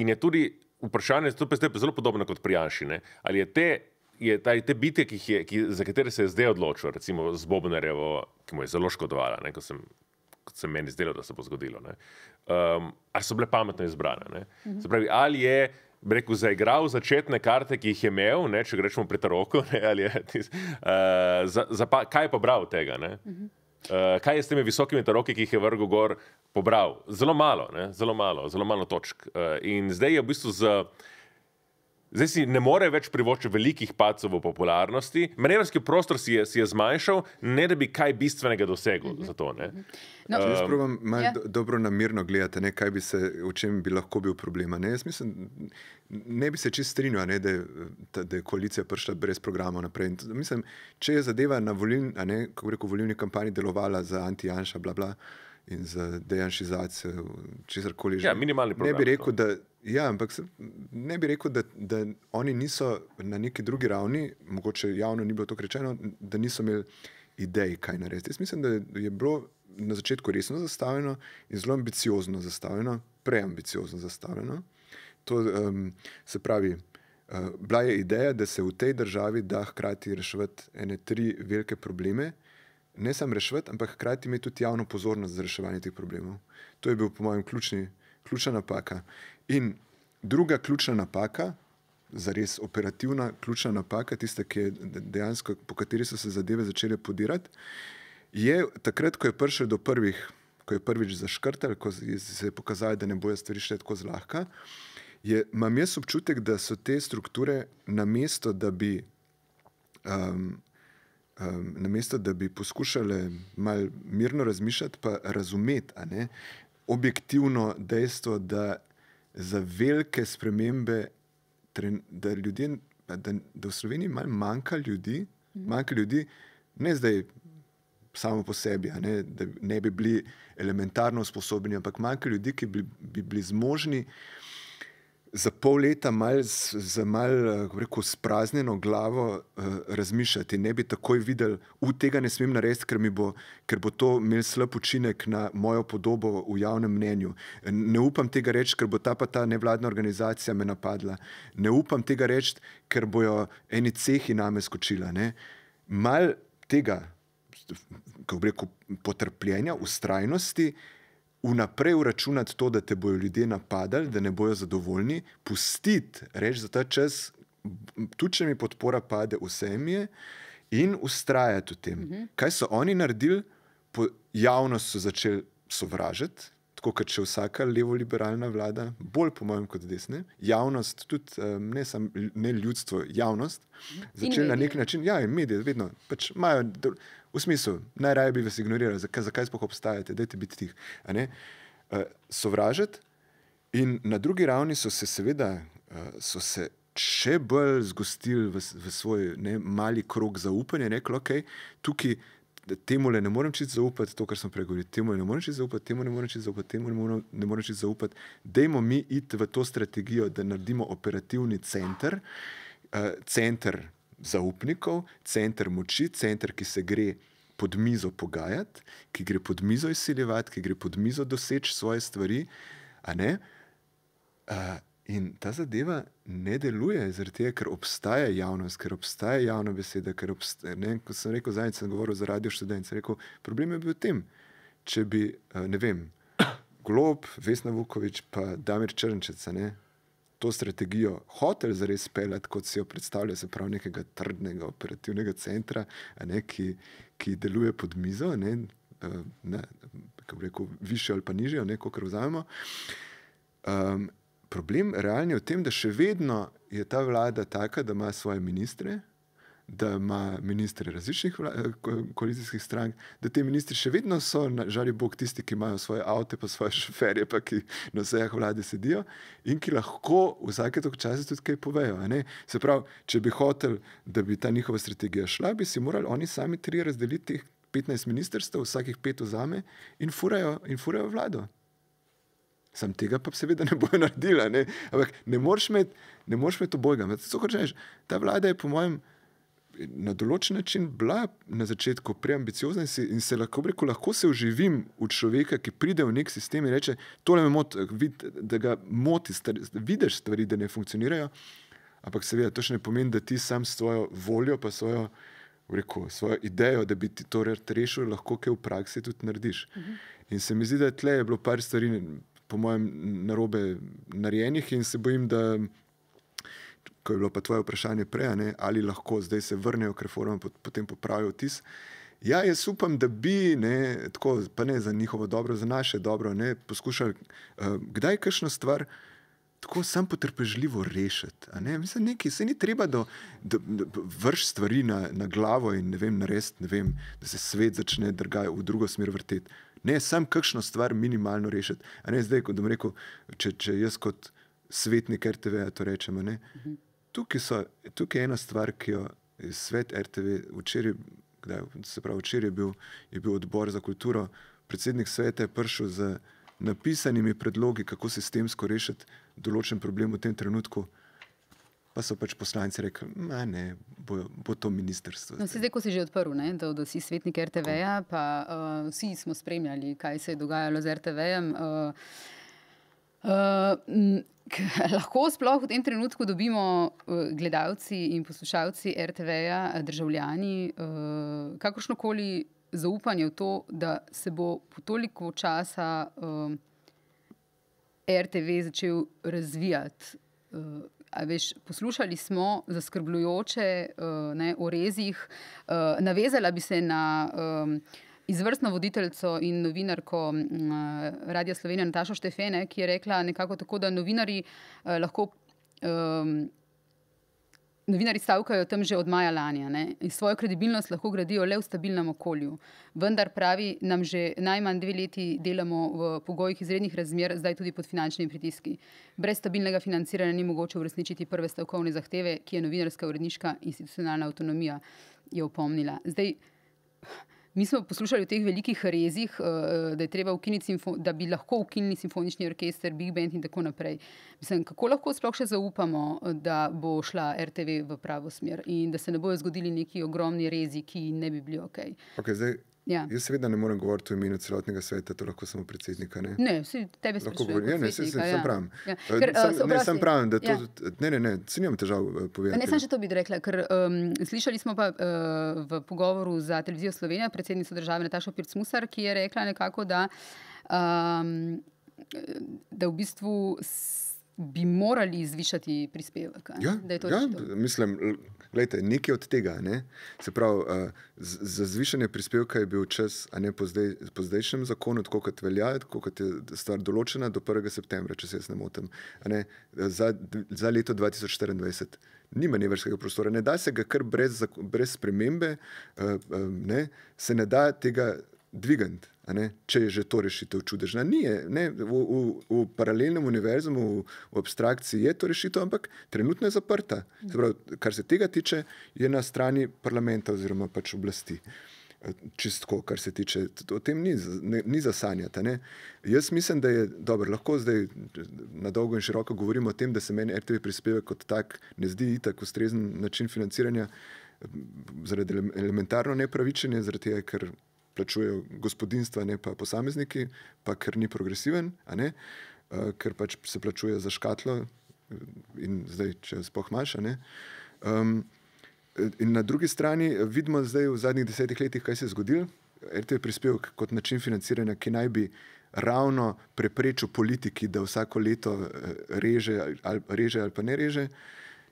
In je tudi vprašanje, to je zelo podobno kot pri Janši, ne? ali je te. Je ta, te bitke, ki je, ki, za katere se je zdaj odločil, recimo z Bobnerjevo, ki mu je zelo škodovala, ne, ko, sem, ko sem meni zdelo, da se bo zgodilo. Um, ali so bile pametno izbrane? Mhm. Se pravi, ali je rekel, zaigral začetne karte, ki jih je imel, ne, če gremo pri Taroku, ne, tis, uh, za, za pa, kaj je pobral tega. Uh, kaj je s temi visokimi taroki, ki jih je vrgel gor, pobral? Zelo malo, ne? zelo malo, zelo malo točk. Uh, in zdaj je v bistvu z, Zdaj si ne more več privoščiti velikih pacov v popularnosti, manevrski prostor si je, si je zmanjšal, ne da bi kaj bistvenega dosegel mm -hmm. za to. No, um, jaz pravim, malo ja. dobro namirno gledati, ne, kaj bi se, v čem bi lahko bil problem. Ne, mislim, ne bi se čist strinjal, ne, da, je, da je koalicija prišla brez programa naprej. Mislim, če je zadeva na volilni, kako reko, volilni kampanji delovala za anti-janša, bla bla in za dejanšizacijo, česar koli že. Ja, minimalni problem. Ne bi rekel, da, ja, ampak se, ne bi rekel, da, da oni niso na neki drugi ravni, mogoče javno ni bilo to rečeno, da niso imeli idej, kaj narediti. Jaz mislim, da je bilo na začetku resno zastavljeno in zelo ambiciozno zastavljeno, preambiciozno zastavljeno. To um, se pravi. Uh, bila je ideja, da se v tej državi da hkrati reševati ene tri velike probleme, ne samo reševati, ampak hkrati imeti tudi javno pozornost za reševanje teh problemov. To je bil, po mojem, ključni, ključna napaka. In druga ključna napaka, za res operativna ključna napaka, tista, dejansko, po kateri so se zadeve začele podirati, je takrat, ko je prišel do prvih, ko je prvič zaškrtal, ko se je pokazalo, da ne bojo stvari šle tako zlahka. Je, imam jaz občutek, da so te strukture na mesto, da bi um, um, namesto da bi poskušali malo mirno razmišljati, pa razumeti ne, objektivno dejstvo, da za velike spremembe, da, ljudje, da, da v Sloveniji malo manjka ljudi, mhm. manjka ljudi, ne zdaj. Samo po sebi, ne, da ne bi bili elementarno usposobljeni, ampak manjka ljudi, ki bi, bi bili zmožni za pol leta mal z, z malo eh, spraznjeno glavo uh, razmišljati. Ne bi takoj videl, da tega ne smem narediti, ker, bo, ker bo to imel slab učinek na mojo podobo v javnem mnenju. Ne upam tega reči, ker bo ta pa ta nevladna organizacija me napadla. Ne upam tega reči, ker bojo eni cehi name skočila. Ne? Mal tega, kako rekel, potrpljenja, ustrajnosti vnaprej uračunati to, da te bodo ljudje napadali, da ne bodo zadovoljni, pustiti, reči za ta čas, tudi če mi podpora pade, vse mi je, in ustrajati v tem. Uh mhm. -huh. Kaj so oni naredili, po, javnost so začeli sovražiti. Tako kot če vsaka levo-liberalna vlada, bolj po mojem, kot desne, javnost, tudi ne samo ljudstvo, javnost, mhm. začela na nek način, ja, in medije, vedno pač imajo v smislu, najraje bi vas ignorirali, zakaj, zakaj sploh obstajate, dajte biti tih. Uh, sovražiti. In na drugi ravni so se, seveda, uh, so se še bolj zgostili v, v svoj ne, mali krog zaupanja, rekli, ok, tukaj. Temu le ne morem čisto zaupati, to, kar sem pregovoril. Temu ne morem čisto zaupati, temu ne morem čisto zaupati, temu morem, ne morem čisto zaupati. Dajmo mi iti v to strategijo, da naredimo operativni center, uh, center zaupnikov, center moči, center, ki se gre pod mizo pogajati, ki gre pod mizo izsiljevati, ki gre pod mizo doseči svoje stvari. Uh, in ta zadeva ne deluje, tega, ker obstaja javnost, ker obstaja javna beseda. Obstaja, ne, kot sem rekel, zadnjič sem govoril za radio študente. Rekel, problem je bil v tem, če bi, uh, ne vem, Glob, Vesna Vukovič, pa Damir Črnčec, ne, to strategijo hotel zares peljati, kot si jo predstavlja, se pravi, nekega trdnega operativnega centra, ne, ki, ki deluje pod mizo, ne, eh, ne, kako reko, više ali pa nižje, kot vzamemo. Um, problem realni je v tem, da še vedno je ta vlada taka, da ima svoje ministre, da ima ministre različnih eh, koalicijskih strank, da ti ministri še vedno so, žal, bog, tisti, ki imajo svoje avto, pa svoje šoferje, pa ki na vseh vladi sedijo in ki lahko vsake toliko časa tudi kaj povejo. Se pravi, če bi hotel, da bi ta njihova strategija šla, bi si morali oni sami tri razdeliti 15 ministrstev, vsakih pet vzame in furajo, in furajo vlado. Sam tega pa seveda ne bojo naredila. Ne? Ampak ne moreš imeti obojga. Ta vlada je, po mojem, na določen način bila na začetku preambiciozna in, in se lahko, rekel, lahko se uživim v človeka, ki pride v nek sistem in reče: To me moti, vid, da ga moti, da vidiš stvari, da ne funkcionirajo. Ampak seveda to še ne pomeni, da ti sam s svojo voljo, pa svojo, rekel, svojo idejo, da bi ti to rešil, lahko kaj v praksi tudi narediš. Uh mhm. -huh. In se mi zdi, da tle je bilo par stvari, po mojem, narobe narejenih in se bojim, da ko je bilo pa tvoje vprašanje prej, ne, ali lahko zdaj se vrnejo k reformam, potem popravijo tis. Ja, jaz upam, da bi, ne, tako, pa ne za njihovo dobro, za naše dobro, ne, poskušali uh, kdaj kakšno stvar tako sam potrpežljivo rešiti. Mislim, nekaj, se ni treba, da, da, da vrš stvari na, na glavo in ne vem, narediti, ne vem, da se svet začne drgaj v drugo smer vrteti. Ne, sam kakšno stvar minimalno rešiti. Ne, zdaj, kot bom rekel, če, če jaz kot svetnik RTV to rečem. Tukaj, so, tukaj je ena stvar, ki jo svet RTV včeraj, kdaj, se pravi, včeraj je bil, je bil odbor za kulturo, predsednik sveta je prišel z napisanimi predlogi, kako sistemsko rešiti določen problem v tem trenutku. Pa so pač poslanci rekli, da ne, bo, bo to ministrstvo. No, zdaj, ko si že odprl, ne, da si svetnik RTV-ja, pa uh, vsi smo spremljali, kaj se je dogajalo z RTV-jem. Uh, uh, lahko sploh v tem trenutku dobimo uh, gledalci in poslušalci RTV-ja, državljani, uh, kakršnokoli zaupanje v to, da se bo po toliko časa RTV začel razvijati. Uh, Veš, poslušali smo zaskrbljujoče uh, ne, o rezih. Uh, navezala bi se na um, izvrstno voditeljico in novinarko uh, Radia Slovenija Natašo Štefene, ki je rekla nekako tako, da novinari uh, lahko. Um, Novinari stavkajo tam že od maja lani in svojo kredibilnost lahko gradijo le v stabilnem okolju. Vendar pravi, nam že najmanj dve leti delamo v pogojih izrednih razmer, zdaj tudi pod finančnimi pritiski. Brez stabilnega financiranja ni mogoče uresničiti prve stavkovne zahteve, ki je novinarska uredniška institucionalna avtonomija, je opomnila. Zdaj, Mi smo poslušali o teh velikih rezih, eh, da, da bi lahko ukinili simfonični orkester, Big Band in tako naprej. Mislim, kako lahko sploh še zaupamo, da bo šla RTV v pravo smer in da se ne bodo zgodili neki ogromni rezi, ki ne bi bili ok. okay zdaj, Ja. Jaz seveda ne morem govoriti o imenu celotnega sveta, to lahko samo predsednika. Ne, ne vsi tebe govorijo. Ja, ne, se, se, ja. sem pravim. Ja. Eh, ker, sam, uh, ne, sem pravim, da to, ja. ne, ne, ne, se nimam težav uh, povedati. Ne, sem še to bi rekla, ker um, slišali smo pa uh, v pogovoru za televizijo Slovenija predsednico države Natašo Pirc-Musar, ki je rekla nekako, da, um, da v bistvu bi morali zvišati prispevek. Ja, ja, mislim, Glejte, nekaj od tega. Ne? Se pravi, uh, za zvišanje prispevka je bil čas, a ne po, zdaj, po zdajšnjem zakonu, tako kot velja, tako kot je stvar določena do 1. septembra, če se jaz ne motim, ne? za, za leto 2024. Nima nevrskega prostora, ne da se ga kar brez, brez spremembe, uh, um, ne? se ne da tega dvigati če je že to rešitev čudežna. Ni, ne, v, v, v paralelnem univerzu, v, v abstrakciji je to rešitev, ampak trenutno je zaprta. Se pravi, kar se tega tiče, je na strani parlamenta oziroma pač oblasti. Čistko, kar se tiče, o tem ni, ne, ni zasanjati. Ne. Jaz mislim, da je dobro, lahko zdaj na dolgo in široko govorimo o tem, da se meni RTV prispevek kot tak ne zdi tako ustrezen način financiranja, zaradi elementarno nepravičenja, zaradi tega, ker plačujejo gospodinstva, ne pa posamezniki, pa ker ni progresiven, uh, ker pač se plačuje za škatlo in zdaj, če spohmaš. Um, in na drugi strani vidimo zdaj v zadnjih desetih letih, kaj se je zgodilo. RTV prispevek kot način financiranja, ki naj bi ravno preprečil politiki, da vsako leto reže ali, reže ali pa ne reže,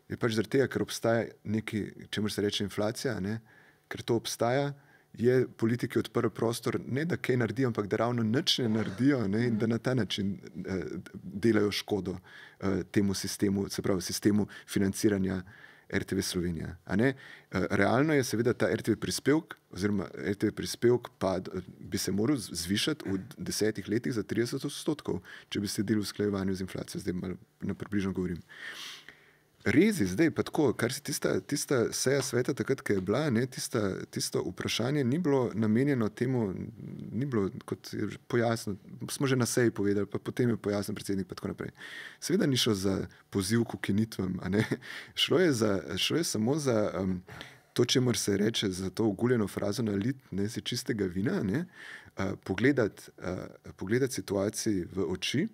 je pač zaradi tega, ker obstaja nekaj, čemu se reče inflacija, ne? ker to obstaja je politiki odprl prostor, ne da kaj naredijo, ampak da ravno nič ne naredijo ne, in da na ta način eh, delajo škodo eh, temu sistemu, se pravi sistemu financiranja RTV Slovenija. Eh, realno je seveda ta RTV prispevek, oziroma RTV prispevek pa bi se moral zvišati v desetih letih za 30 odstotkov, če bi se delal v sklajevanju z inflacijo, zdaj malo približno govorim. Rezi, zdaj pa tako, kar se tista, tista seja sveta, takrat, ki je bila, ne, tista, tisto vprašanje ni bilo namenjeno temu, ni bilo kot je pojasnjeno. Smo že na seji povedali, pa potem je pojasnil predsednik. Seveda ni šlo za poziv k ukinitvam, šlo, šlo je samo za um, to, če mora se reči, za to uguljeno frazo na lit, ne se čistega vina, ne, uh, pogledati uh, pogledat situaciji v oči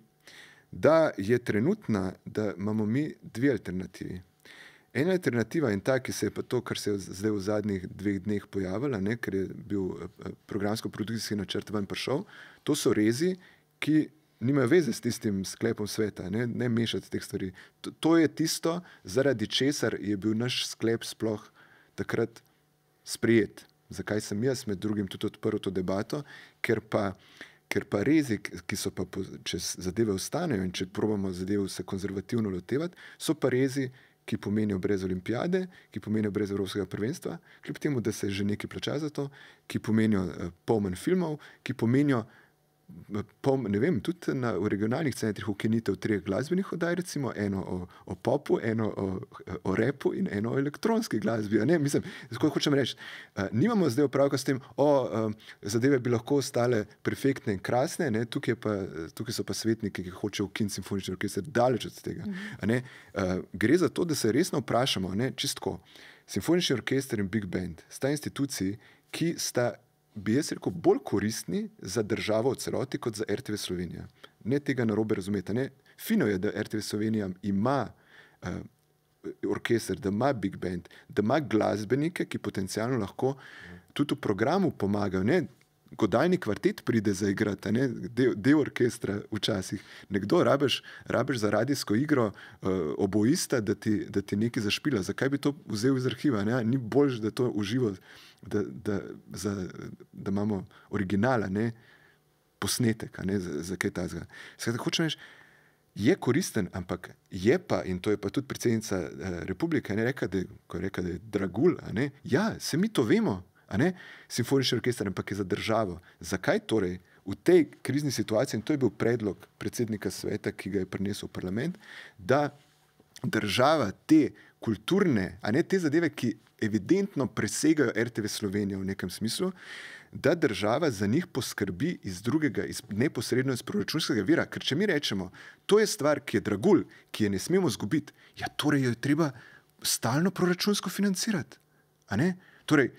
da je trenutna, da imamo mi dve alternativi. Ena alternativa je ta, ki se je pa to, kar se je zdaj v zadnjih dveh dneh pojavila, ne, ker je bil eh, programsko-produkcijski načrt ven prišel, to so rezi, ki nimajo veze s tistim sklepom sveta, ne, ne mešati teh stvari. To, to je tisto, zaradi česar je bil naš sklep sploh takrat sprijet. Zakaj sem jaz med drugim tudi odprl to debato, ker pa ker pa rezi, ki so pa, če zadeve ostanejo in če probamo zadevo se konzervativno lotevati, so pa rezi, ki pomenijo brez olimpijade, ki pomenijo brez evropskega prvenstva, kljub temu, da se že nekaj plača za to, ki pomenijo uh, pol manj filmov, ki pomenijo po, ne vem, tudi na, v regionalnih centrih ukinitev treh glasbenih oddaj, recimo eno o, o popu, eno o, o repu in eno o elektronski glasbi. Ne, mislim, tako hočem reči. Uh, nimamo zdaj opravka s tem, da uh, zadeve bi lahko ostale perfektne in krasne, tukaj, pa, tukaj so pa svetniki, ki hočejo ukiniti simfonični orkester, daleč od tega. Mm. Uh, gre za to, da se resno vprašamo, čistko. Simfonični orkester in Big Band sta instituciji, ki sta bi jaz rekel, bolj koristni za državo v celoti kot za RTV Slovenija. Ne tega na robe razumete. Ne? Fino je, da RTV Slovenija ima uh, orkester, da ima big band, da ima glasbenike, ki potencialno lahko tudi v programu pomagajo. Ne? Godalni kvartet pride za igrati, del, del orkestra včasih. Nekdo rabiš, rabiš za radijsko igro uh, oboista, da ti, da ti nekaj zašpila. Zakaj bi to vzel iz arhiva? Ne? Ni bolj, da to uživo da, da, za, da imamo originala, ne posnetek, ne, za, za kaj takega. Skratka, hočem reči, je koristen, ampak je pa, in to je pa tudi predsednica eh, republike, ne reka, da, ko je rekla, da je dragul. Ja, se mi to vemo, simfonični orkester, ampak je za državo. Zakaj torej? V tej krizni situaciji, in to je bil predlog predsednika sveta, ki ga je prinesel v parlament, da država te kulturne, a ne te zadeve, ki evidentno presegajo RTV Slovenijo v nekem smislu, da država za njih poskrbi iz drugega, iz neposredno iz proračunskega vira. Ker če mi rečemo, to je stvar, ki je dragulj, ki je ne smemo izgubiti, ja, torej jo je treba stalno proračunsko financirati. Torej,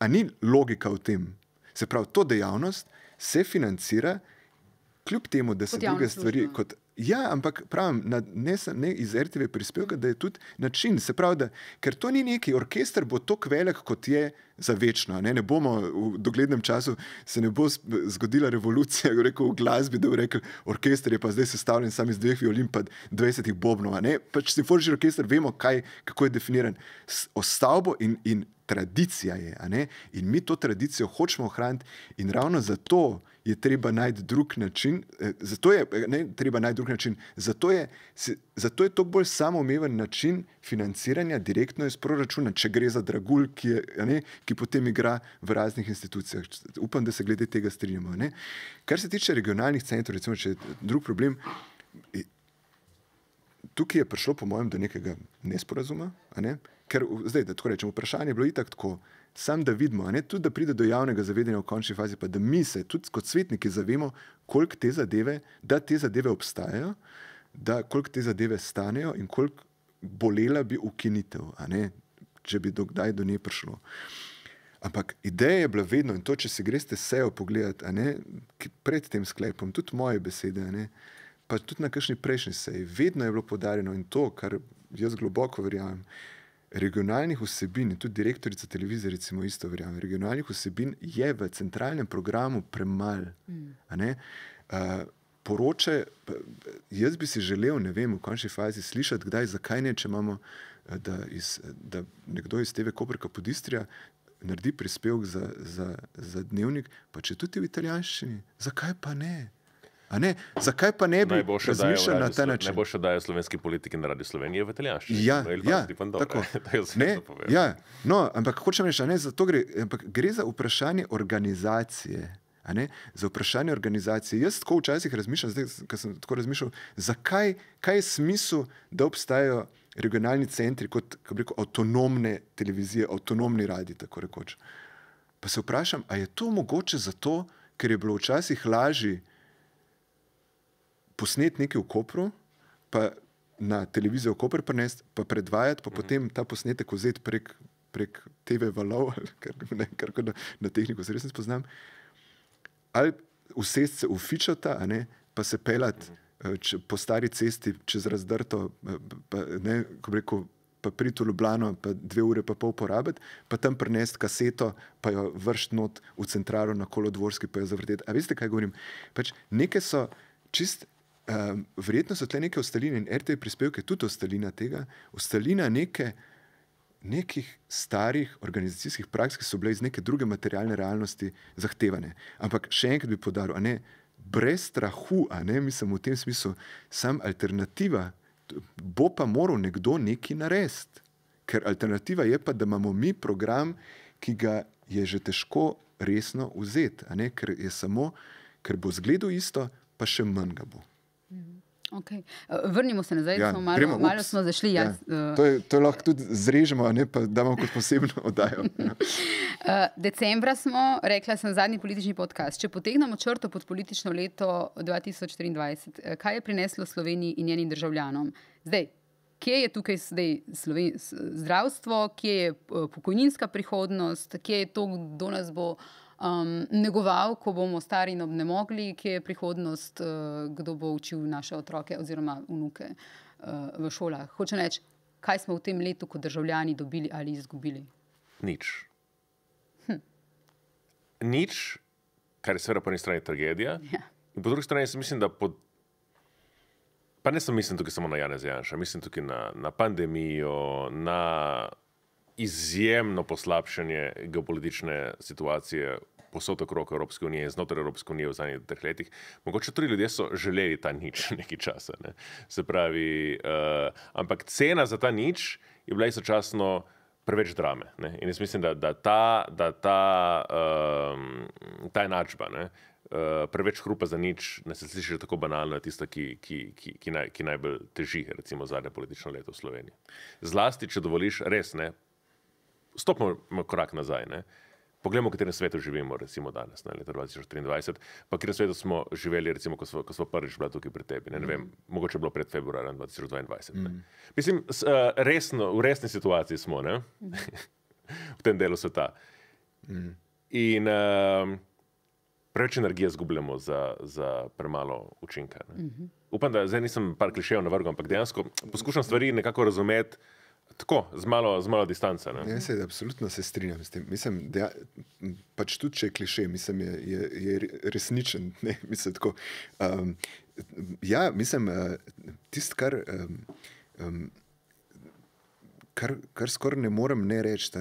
a ni logika v tem? Se pravi, to dejavnost se financira, kljub temu, da se druge stvari kot Ja, ampak pravim, na, ne, ne iz RTV prispevka, da je tudi način. Se pravi, da, ker to ni neki orkester, bo tako velik, kot je za večno. Ne, ne bomo v doglednem času se ne bo zgodila revolucija rekel, v glasbi, da bo rekel, orkester je pa zdaj sestavljen samo iz dveh violin in 20 bobnov. Pač simfonični orkester, vemo, kaj, kako je definiran. O stavbo in, in tradicija je. In mi to tradicijo hočemo ohraniti, in ravno zato je treba najti drug način. Eh, zato je, ne, treba najti drug način. Zato je, zato je to bolj samoumeven način financiranja direktno iz proračuna, če gre za dragulj, ki, je, ne, ki potem igra v raznih institucijah. Upam, da se glede tega strinjamo. Ne. Kar se tiče regionalnih centrov, recimo, če je drug problem. Tukaj je prišlo, po mojem, do nekega nesporazuma. Ne? Ker zdaj, da tako rečem, vprašanje je bilo itak tako. Sam da vidimo, ne, tudi da pride do javnega zavedanja v končni fazi, pa da mi se tudi kot svetniki zavemo, koliko te zadeve, da te zadeve obstajajo, da koliko te zadeve stanejo in koliko bolela bi ukinitev, ne, če bi do kdaj do nje prišlo. Ampak ideja je bila vedno, in to, če si greste sejo pogledati, ne, pred tem sklepom, tudi moje besede, ne, pa tudi na kakšni prejšnji seji, vedno je bilo podarjeno in to, kar jaz globoko verjamem regionalnih vsebin, tudi direktorica televizije, recimo, isto verjame, regionalnih vsebin je v centralnem programu premalo. Mm. Uh, poroče, jaz bi si želel, ne vem, v končni fazi slišati, kdaj, zakaj ne, če imamo, da, iz, da nekdo iz TV Koperka podistrija. Naredi prispevek za, za, za dnevnik, pa če tudi v italijanščini, zakaj pa ne? Zakaj pa ne bi razmišljali na ta način? Najboljše dajo slovenski politiki na radi Slovenije v italijanščini. Ja, ja, tako. Ne, ja, no, ampak hočem reči, ne, gre, ampak gre za vprašanje organizacije. Za vprašanje organizacije. Jaz tako včasih razmišljam, zdaj, ko sem tako razmišljal, zakaj je smisel, da obstajajo regionalni centri kot rekel, avtonomne televizije, avtonomni radi. Pa se vprašam, ali je to mogoče zato, ker je bilo včasih lažje posnet nekaj v Kopru, pa na televizijo v Koper prenesti, pa predvajati, pa mm -hmm. potem ta posnetek vzeti prek, prek TV valov, kar, ne, kar na, na tehniko se res ne spoznam. Ali usesti se v fičata, pa se pelati mm -hmm. po stari cesti čez razdrto, eh, pa, ne, ko reko. Pa priti v Ljubljano, pa dve ure, pa pol porabiti, pa tam prenesti kaseto, pa jo vršiti not v centralu na kolodvorski, pa jo zavrteti. A veste, kaj govorim? Pač nekaj so čist Um, verjetno so tle neke ostaline in RTV prispevke tudi ostalina tega, ostalina neke, nekih starih organizacijskih praks, ki so bile iz neke druge materialne realnosti zahtevane. Ampak še enkrat bi podaril, ne, brez strahu, a ne mislim v tem smislu, sam alternativa, bo pa moral nekdo nekaj narediti. Ker alternativa je pa, da imamo mi program, ki ga je že težko resno vzeti, ker je samo, ker bo zgledal isto, pa še manj ga bo. Okay. Vrnimo se nazaj, ja, smo malo, gremo, malo smo zašli. Ja. Ja. To, je, to lahko tudi zrežemo, ne pa da imamo kot posebno oddajo. Ja. Decembra smo, rekla sem, zadnji politični podcast. Če potegnemo črto pod politično leto 2023, kaj je prineslo Sloveniji in njenim državljanom? Zdaj, kje je tukaj zdaj Sloven zdravstvo, kje je pokojninska prihodnost, kje je to, kdo nas bo um, negoval, ko bomo stari in obnemogli, kje je prihodnost, uh, kdo bo učil naše otroke oziroma vnuke uh, v šolah. Hoče reči, kaj smo v tem letu kot državljani dobili ali izgubili? Nič. Hm. Nič, kar je seveda po eni strani tragedija. Ja. In po drugi strani mislim, da pod. Pa ne sem mislim tukaj samo na Janez Janša, mislim tukaj na, na pandemijo, na izjemno poslabšanje geopolitične situacije posod okrog Evropske unije in znotraj Evropske unije v zadnjih treh letih. Mogoče tudi ljudje so želeli ta nič nekaj časa. Ne? Se pravi, uh, ampak cena za ta nič je bila istočasno preveč drame. Ne? In jaz mislim, da, da ta, da ta, um, ta enačba. Ne? Uh, preveč hrupa za nič, ne se sliši tako banalno, je tista, ki, ki, ki, ki, naj, ki najbolj teži, recimo, zadnje politično leto v Sloveniji. Zlasti, če dovoliš, res ne, stopimo korak nazaj. Ne? Poglejmo, v katerem svetu živimo, recimo danes, na leto 2023, pa v katerem svetu smo živeli, recimo, ko smo, ko smo prvič bili tukaj pri tebi. Ne, ne vem, mm. mogoče bilo pred februarjem 2022. Mm. Mislim, s, uh, resno, v resni situaciji smo ne? v tem delu sveta. Mm. In uh, preveč energije izgubljamo za, za premalo učinka. Mm -hmm. Upam, da zdaj nisem par klišejev navrgel, ampak dejansko poskušam stvari nekako razumeti. Tako, z malo, z malo distance. Ja, se, absolutno se strinjam s tem. Mislim, da pač tudi če je kliše, mislim, je, je, je resničen. Ne, mislim, tako, um, ja, mislim, uh, tisto, kar, um, um, kar, kar skoraj ne morem ne reči.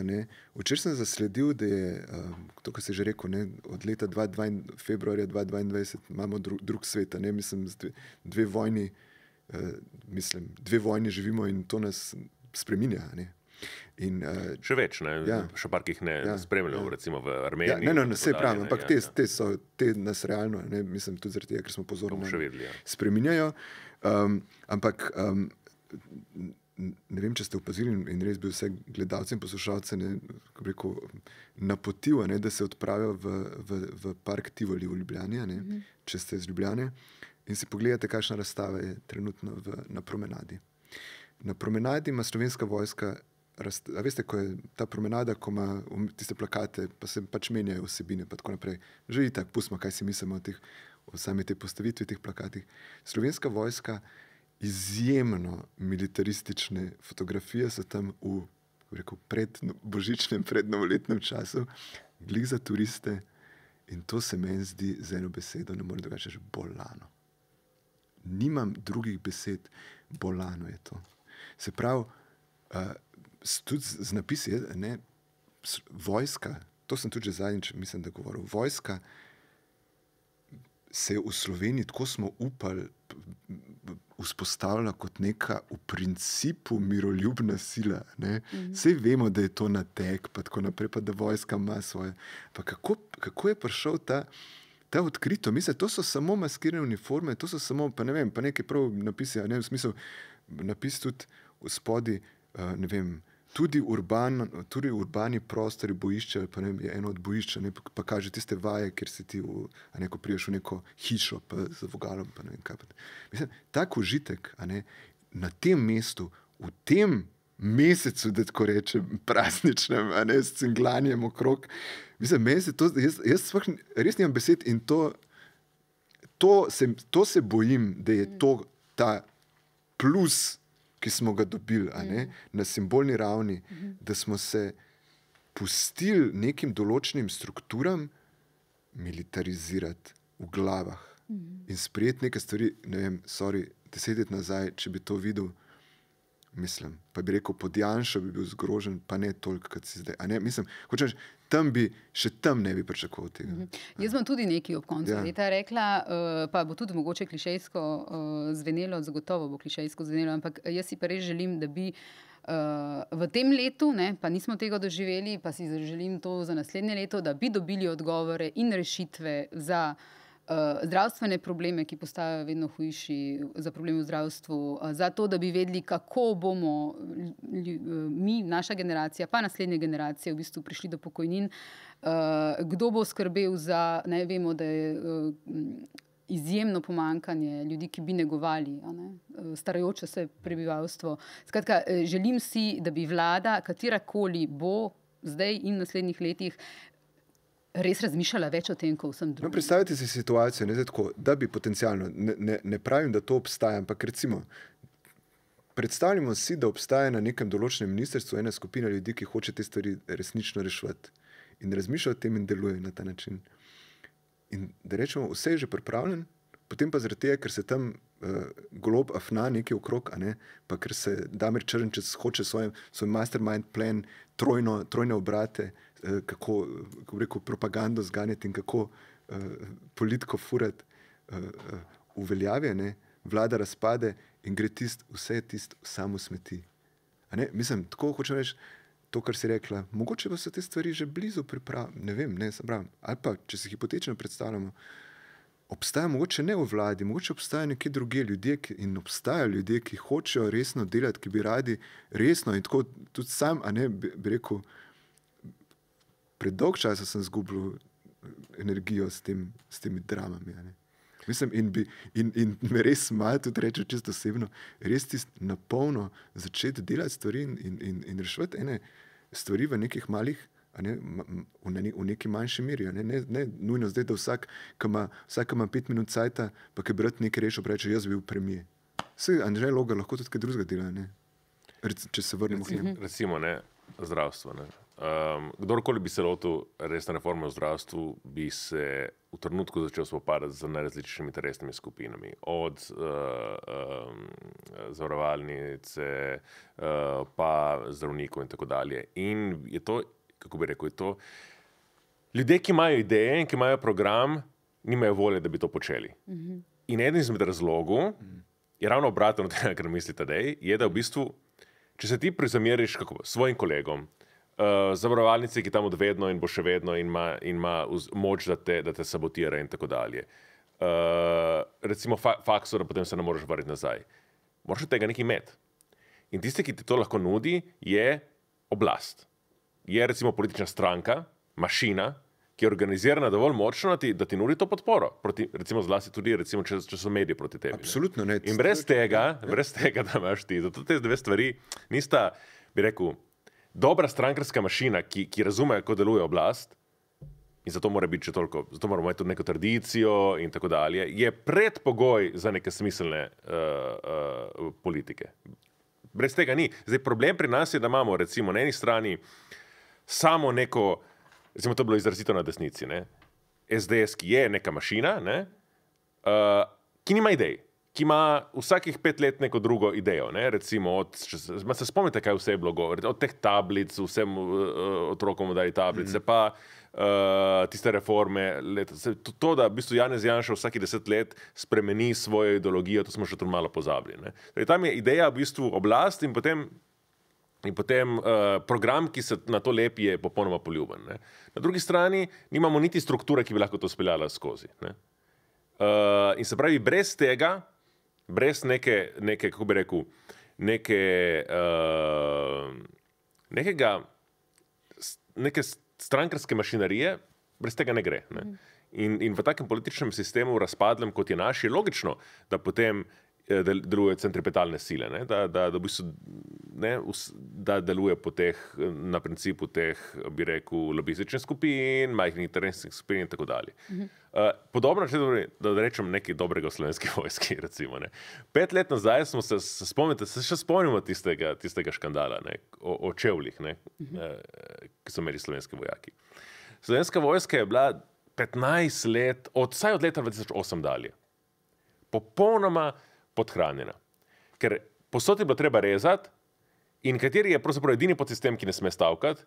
Včeraj sem zasledil, da je um, to, kar se že rekel, ne, od leta 22, februarja 2022 imamo dru, drug svet. Mislim, dve, dve vojni. Uh, mislim, dve vojni živimo in to nas spremenja. In, uh, še več, ne? Ja. še par jih ne ja. spremljajo, ja. recimo v Armeniji. Ja, ne, ne, ne, vse pravim, ampak ja, te, ja. te so te nas realno, ne? mislim tudi zaradi tega, ker smo pozorni. Ja. Spremenjajo. Um, ampak um, ne vem, če ste opazili in res bi vse gledalce in poslušalce napotil, da se odpravijo v, v, v park Tivoli v Ljubljani, mm -hmm. če ste iz Ljubljane in si pogledate, kakšna razstava je trenutno v, na promenadi. Na promenadi ima slovenska vojska, a veste, ko je ta promenada, ko ima tiste plakate, pa se pač menjajo vsebine. Že je tako, pustimo, kaj si mislimo o, teh, o sami tej postavitvi teh plakatih. Slovenska vojska, izjemno militaristične fotografije so tam v rekel, pred božičnem, prednovoletnem času, glih za turiste. In to se meni zdi z eno besedo, ne morem drugače, že bolano. Nimam drugih besed, bolano je to. Se pravi, uh, tudi z, napisi, ne, vojska, to sem tudi zadnjič, mislim, da govoril. Vojska se je v Sloveniji, tako smo upali, vzpostavila kot neka v principu miroljubna sila. Vse mhm. vemo, da je to na tek, pa tako naprej, pa da vojska ima svoje. Pa kako, kako je prišel ta? Ta odkrito, mislim, to so samo maskirane uniforme, to so samo, pa ne vem, pa nekaj prav napisi, ne v smislu, napis tudi spodaj, uh, ne vem. Tudi, urban, tudi urbani prostori, bojišče, pa ne, je eno od bojišč, ne, pa, pa kaže tiste vaje, kjer si ti v, neko priješ v neko hišo z vogalom. Mislim, tak užitek ne, na tem mestu, v tem mesecu, da tako rečem, prazničnem, a ne s cinglanjem okrog. Mislim, se to, jaz, jaz res nimam besed in to, to, se, to se bojim, da je to ta plus ki smo ga dobili ne, mm. na simbolni ravni, mm -hmm. da smo se pustili nekim določenim strukturam militarizirati v glavah mm. in sprejeti nekaj stvari. Ne vem, sorry, deset let nazaj, če bi to videl, mislim. Pa bi rekel, pod Janšo bi bil zgrožen, pa ne toliko, kot si zdaj. Mislim, hočeš, tam bi, še tam ne bi pričakoval tega. Mm -hmm. Jaz bom tudi nekaj ob koncu ja. leta rekla, uh, pa bo tudi mogoče klišejsko uh, zvenelo, zagotovo bo klišejsko zvenelo, ampak jaz si pa res želim, da bi. Uh, v tem letu, ne, pa nismo tega doživeli, pa si želim to za naslednje leto, da bi dobili odgovore in rešitve za uh, uh, zdravstvene probleme, ki postajajo vedno hujši, za probleme v zdravstvu, uh, za to, da bi vedeli, kako bomo lj, mi, naša generacija, pa naslednje generacije, v bistvu prišli do pokojnin, uh, kdo bo skrbel za, ne vemo, da je. Uh, Izjemno pomankanje ljudi, ki bi negovali ne, starajoče se prebivalstvo. Skratka, želim si, da bi vlada, katerakoli bo zdaj in v naslednjih letih, res razmišljala več o tem, kot vsem drugim. No, predstavljajte si situacijo, ne, tako, da bi potencialno, ne, ne, ne pravim, da to obstaja, ampak recimo. Predstavljamo si, da obstaja na nekem določenem ministrstvu ena skupina ljudi, ki hoče te stvari resnično rešiti in razmišlja o tem in deluje na ta način. In da rečemo, vse je že pripravljeno, potem pa zaradi tega, ker se tam uh, golob afna nekaj okrog, ne, pa ker se Damir Črnčec hoče svoj, svoj mastermind plan, trojno, trojne obrate, uh, kako, kako rekel, propagando zganjati in kako uh, politiko furati uh, uh, uveljavljene, vlada razpade in gre tist, vse tisto samo smeti. Mislim, tako hočem reči. To, kar si rekla, mogoče pa so te stvari že blizu pripravljene, ne vem, ne, ali pa če se hipotetično predstavljamo, uh, obstaja mogoče ne v vladi, mogoče obstajajo neki drugi ljudje ki, in obstajajo ljudje, ki hočejo resno delati, ki bi radi resno in tako tudi sam, a ne bi, bi rekel, predolg časa sem izgubil energijo s, tem, s temi dramami. Mislim, in, bi, in, in me res malo tudi reče, čisto osebno, res ti na polno začeti delati stvari in, in, in, in rešiti ene stvari v nekih malih ne, v, ne, v neki manjši meri. Ne, ne, ne nujno zdaj, da vsak, ki ima, vsak, ki ima pet minut cajta, pa ki brat nekaj rešil, reče: Jaz bi bil premijer. Vse, Andrej Loga, lahko tudi kaj drugega dela. Ne? Če se vrnemo k njemu. Recimo, ne, zdravstvo. Ne. Um, kdorkoli bi se lotil resne reforme v zdravstvu, bi se v trenutku začel spopadati z najrazličnejšimi interesnimi skupinami, od uh, um, zavarovalnice, uh, pa zdravnikov in tako dalje. In je to kako bi rekel, to. Ljudje, ki imajo ideje in ki imajo program, nimajo volje, da bi to počeli. Mm -hmm. In eden izmed razlogov mm -hmm. je ravno obratno od tega, kar mislite, da je, da v bistvu, če se ti prizameriš svojim kolegom, uh, zavarovalnici, ki tam odvedno in bo še vedno in ima, in ima moč, da te, da te sabotira in tako dalje. Uh, recimo, fa faksor, potem se ne moreš vrniti nazaj. Moraš tega nekaj imeti. In tisti, ki ti to lahko nudi, je oblast je recimo politična stranka, mašina, ki je organizirana dovolj močno, da ti, da ti nudi to podporo. Proti, recimo, zlasti tudi, recimo, če, če so mediji proti tebi. Absolutno ne. In brez tega, brez tega, da imaš ti, zato te dve stvari nista, bi rekel, dobra strankarska mašina, ki, ki razume, kako deluje oblast. In zato mora biti toliko, zato moramo imeti tudi neko tradicijo, in tako dalje. Je predpogoj za neke smiselne uh, uh, politike. Brez tega ni. Zdaj, problem pri nas je, da imamo, recimo, na eni strani samo neko, recimo, to je bilo izrazito na desnici, ne? SDS, ki je neka mašina, ne? uh, ki nima idej. Ki ima vsakih pet let neko drugo idejo. Ne? Recimo, od, se, se spomnite, kaj vse je bilo govoriti, od teh tablic, vsem uh, otrokom dali tablice, mm -hmm. pa uh, tiste reforme. Let, se, to, to, da v bistvu Janez Janša vsake deset let spremeni svojo ideologijo, to smo še tu malo pozabili. Torej, tam je ideja v bistvu oblast in potem In potem uh, program, ki se na to lepi, je popolnoma poljuben. Ne? Na drugi strani nimamo niti strukture, ki bi lahko to speljala skozi. Uh, in se pravi, brez tega, brez neke, neke kako bi rekel, neke, uh, nekega, neke strankarske mašinerije, brez tega ne gre. Ne? In, in v takem političnem sistemu, razpadlem kot je naš, je logično, da potem Eh, delujejo centripetalne sile, ne? da, da, da, v bistvu, ne, da deluje po teh, na principu teh, bi rekel, lobističnih skupin, majhnih interesnih skupin in tako dalje. Uh, podobno, če da, da rečem nekaj dobrega v slovenski vojski. Recimo, Pet let nazaj smo se, se, spomnite, se še spomnimo tistega, tistega škandala ne? o, o čevljih, uh -huh. uh, ki so imeli slovenski vojaki. Slovenska vojska je bila 15 let, od, vsaj od leta 2008 dalje, popolnoma podhranjena. Ker posod je bilo treba rezati, in kateri je pravzaprav edini podsistem, ki ne sme stavkati,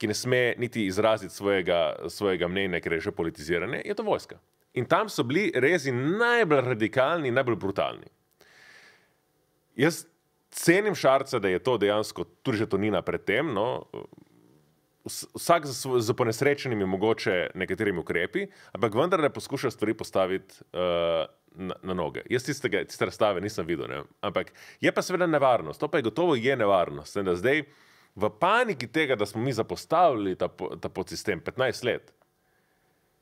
ki ne sme niti izraziti svojega, svojega mnenja, ker je že politizirane, je to vojska. In tam so bili rezi najbolj radikalni najbolj brutalni. Jaz cenim šarca, da je to dejansko tudi že tonina pred tem. No, vsak z ponesrečenimi, mogoče nekaterimi ukrepi, ampak vendar ne poskuša stvari postaviti uh, na, na noge. Jaz tistega, tiste razstave nisem videl, ne? ampak je pa seveda nevarnost, to pa je gotovo je nevarnost. Ne, zdaj, v paniki tega, da smo mi zapostavili ta, ta podsistem 15 let,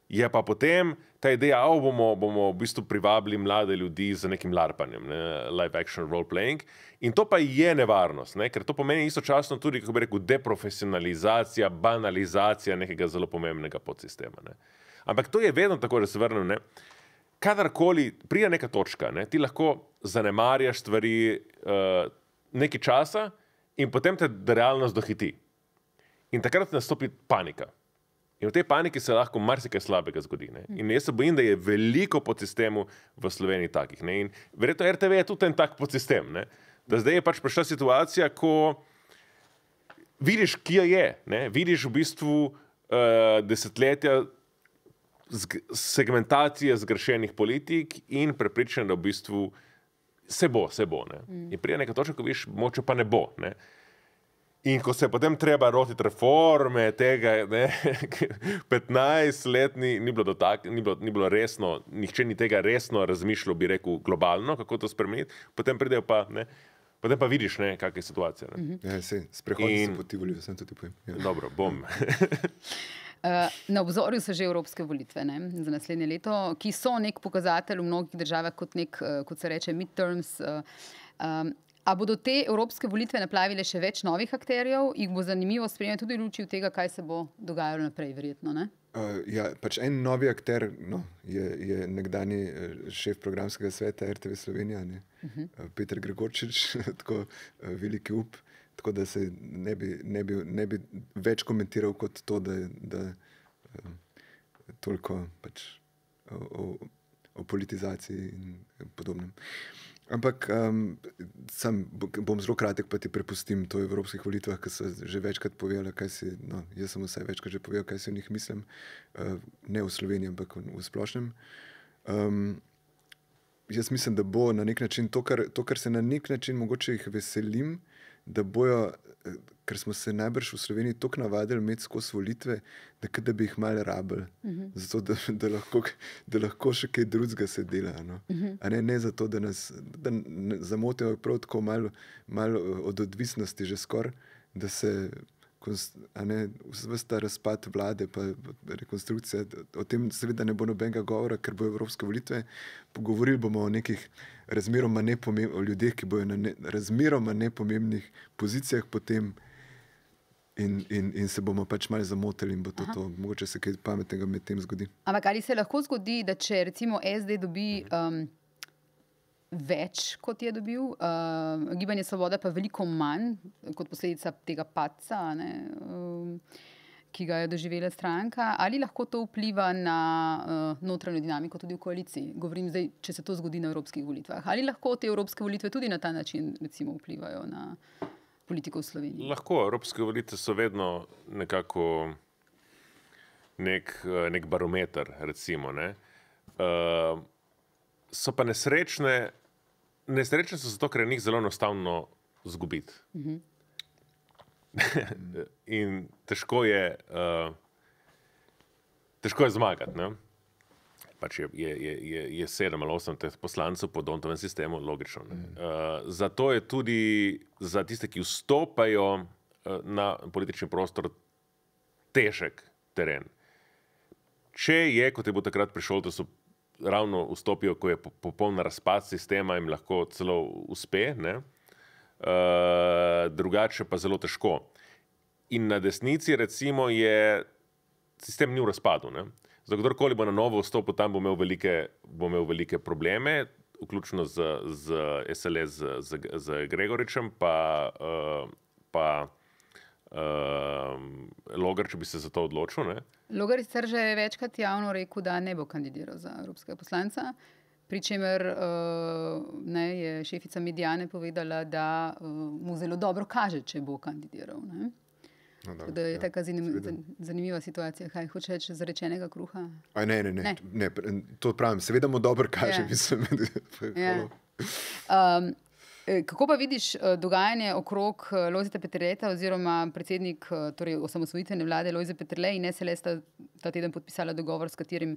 je pa potem ta ideja, da bomo, bomo v bistvu privabili mlade ljudi z nekim larpanjem, ne? live action role playing. In to pa je nevarnost, ne? ker to pomeni istočasno tudi, kako bi rekel, deprofesionalizacija, banalizacija nekega zelo pomembnega podsistema. Ne? Ampak to je vedno tako, da se vrnem. Kadarkoli pride neka točka, ne? ti lahko zanemarjaš stvari uh, nekaj časa, in potem te realnost dohiti. In takrat nastopi panika. In v tej paniki se lahko marsikaj slabega zgodi. Ne? In jaz se bojim, da je veliko podsistemov v Sloveniji takih. Ne? In verjetno RTV je tudi en tak podsistem. Ne? Da zdaj je pač prišla situacija, ko vidiš, kje je. Ne? Vidiš v bistvu uh, desetletja segmentacije zgrešenih politik in prepričan, da v bistvu se bo, se bo. Mm. In prije nekaj točk, ko vidiš, moče pa ne bo. Ne? In ko se potem treba rotiti reforme, tega ne, 15 let ni, ni, bilo dotak, ni, bilo, ni bilo resno, nihče ni tega resno razmišljal, bi rekel, globalno, kako to spremeniti, potem pridejo pa. Ne, Potem pa vidiš, kakšna je situacija. Mm -hmm. ja, Sprehodni in... se poti volitve, sem tudi pojem. Ja. Dobro, bom. Uh, na obzorju so že evropske volitve ne, za naslednje leto, ki so nek pokazatelj v mnogih državah, kot, nek, uh, kot se reče, midterms. Uh, um, A bodo te evropske volitve naplavile še več novih akterjev, jih bo zanimivo spremljati tudi v luči tega, kaj se bo dogajalo naprej, verjetno? Uh, ja, pač en novi akter no, je, je nekdani eh, šef programskega sveta RTV Slovenija, uh -huh. uh, Petr Gregorčič, tako uh, veliki up. Tako da se ne bi, ne, bi, ne bi več komentiral kot to, da je uh, toliko pač, o, o, o politizaciji in podobnem. Ampak um, sam bom zelo kratek, pa ti prepustim to v evropskih volitvah, ki so že večkrat povedali, kaj si. No, jaz sem vsaj večkrat že povedal, kaj si o njih mislim, uh, ne v Sloveniji, ampak v, v splošnem. Um, jaz mislim, da bo na nek način to, kar, to, kar se na nek način mogoče jih veselim, da bojo ker smo se najbrž v Sloveniji tako navadili imeti skozi volitve, da, da bi jih malo rabili, uh mhm. -huh. zato da, da, lahko, da lahko še kaj drugega se dela. No? Uh mhm. -huh. ne, ne zato, da nas da zamotijo prav tako malo mal od odvisnosti, že skoraj, da se. Vse ta razpad vlade, pa rekonstrukcija, o tem seveda ne bo nobenega govora, ker bo Evropske volitve. Pogovorili bomo o nekih razmeroma nepomembnih ljudeh, ki bodo na ne, razmeroma nepomembnih pozicijah potem. In, in, in se bomo pač malo zamotili, in bo to, to mogoče se kaj pametnega med tem zgodi. Ampak ali se lahko zgodi, da če recimo SD dobi um, več, kot je dobil, uh, gibanje Svoboda pa veliko manj, kot posledica tega paca, ne, um, ki ga je doživela stranka, ali lahko to vpliva na uh, notranjo dinamiko tudi v koaliciji? Govorim zdaj, če se to zgodi na evropskih volitvah. Ali lahko te evropske volitve tudi na ta način recimo, vplivajo na politiko v Sloveniji? Lahko, evropske volitve so vedno nekako nek, eh, nek barometer. Recimo, ne? uh, so pa nesrečne, nesrečne so zato, ker je njih zelo enostavno izgubiti. Uh -huh. In težko je, uh, težko je zmagati pač je, je, je, je sedem ali osem teh poslancev po Dontovem sistemu, logično. Mm. Uh, zato je tudi za tiste, ki vstopajo uh, na politični prostor, težek teren. Če je, kot je bo takrat prišel, da so ravno vstopijo, ko je popoln razpad sistema in lahko celo uspe, uh, drugače pa zelo težko. In na desnici, recimo, je sistem ni v razpadu. Ne? Za kdorkoli bo na novo vstopil, tam bo imel velike, bo imel velike probleme, vključno z, z SLS, z, z, z Gregoričem, pa, uh, pa uh, Logar, če bi se za to odločil. Ne? Logar je že večkrat javno rekel, da ne bo kandidiral za evropskega poslanca. Pričemer uh, je šefica Medijane povedala, da uh, mu zelo dobro kaže, če bo kandidiral. Ne? No, da, da je ja, tako zanim, zanimiva situacija. Kaj hoče reči za rečenega kruha? Aj, ne, ne, ne. ne. ne to pravim, seveda mu dobro kaže. Ja. Mislim, ja. um, kako pa vidiš uh, dogajanje okrog uh, Lojzeta Petreta oziroma predsednik torej osamosvojitvene vlade Lojze Petrle in SLS ta, ta teden podpisala dogovor, s katerim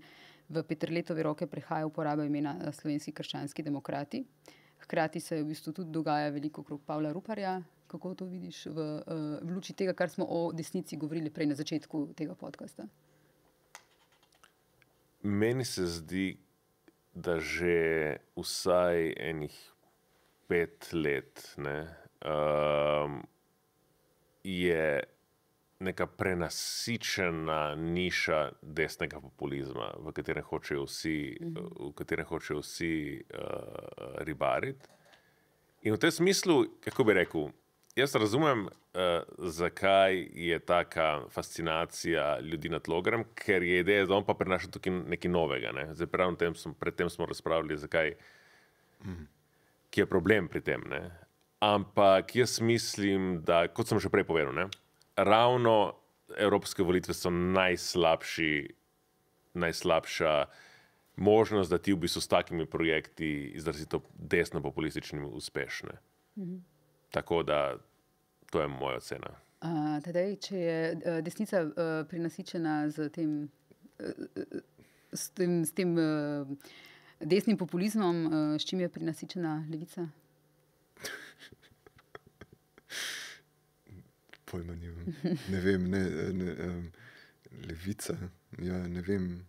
v Petrletove roke prehaja uporaba imena slovenski krščanski demokrati. Hkrati se v bistvu tudi dogaja veliko okrog Pavla Ruparja, kako to vidiš v, eh, v luči tega, kar smo o desnici govorili prej na začetku tega podcasta? Meni se zdi, da že vsaj enih pet let ne, um, je neka prenasičena niša desnega populizma, v katerem hočejo vsi, v katerem hočejo vsi uh, ribariti. In v tem smislu, kako bi rekel, Jaz razumem, uh, zakaj je taka fascinacija ljudi nad logarem, ker je ideja, da on pa prinaša tukaj nekaj novega. Ne? Zdaj, tem smo, pred tem smo razpravljali, zakaj mm. Je problem pri tem. Ne? Ampak jaz mislim, da, kot sem že prej povedal, ne? ravno evropske volitve so najslabši, najslabša možnost, da ti v bistvu s takimi projekti izrazito desno-populističnimi uspešne. Mm. Tako da to je moja ocena. Uh, tedej, če je uh, desnica uh, prenasičena z tem, uh, s tem, s tem uh, desnim populizmom, uh, s čim je prenasičena levica? Pojma nimam. Ne vem, ne, ne, um, levica. Ja, ne vem.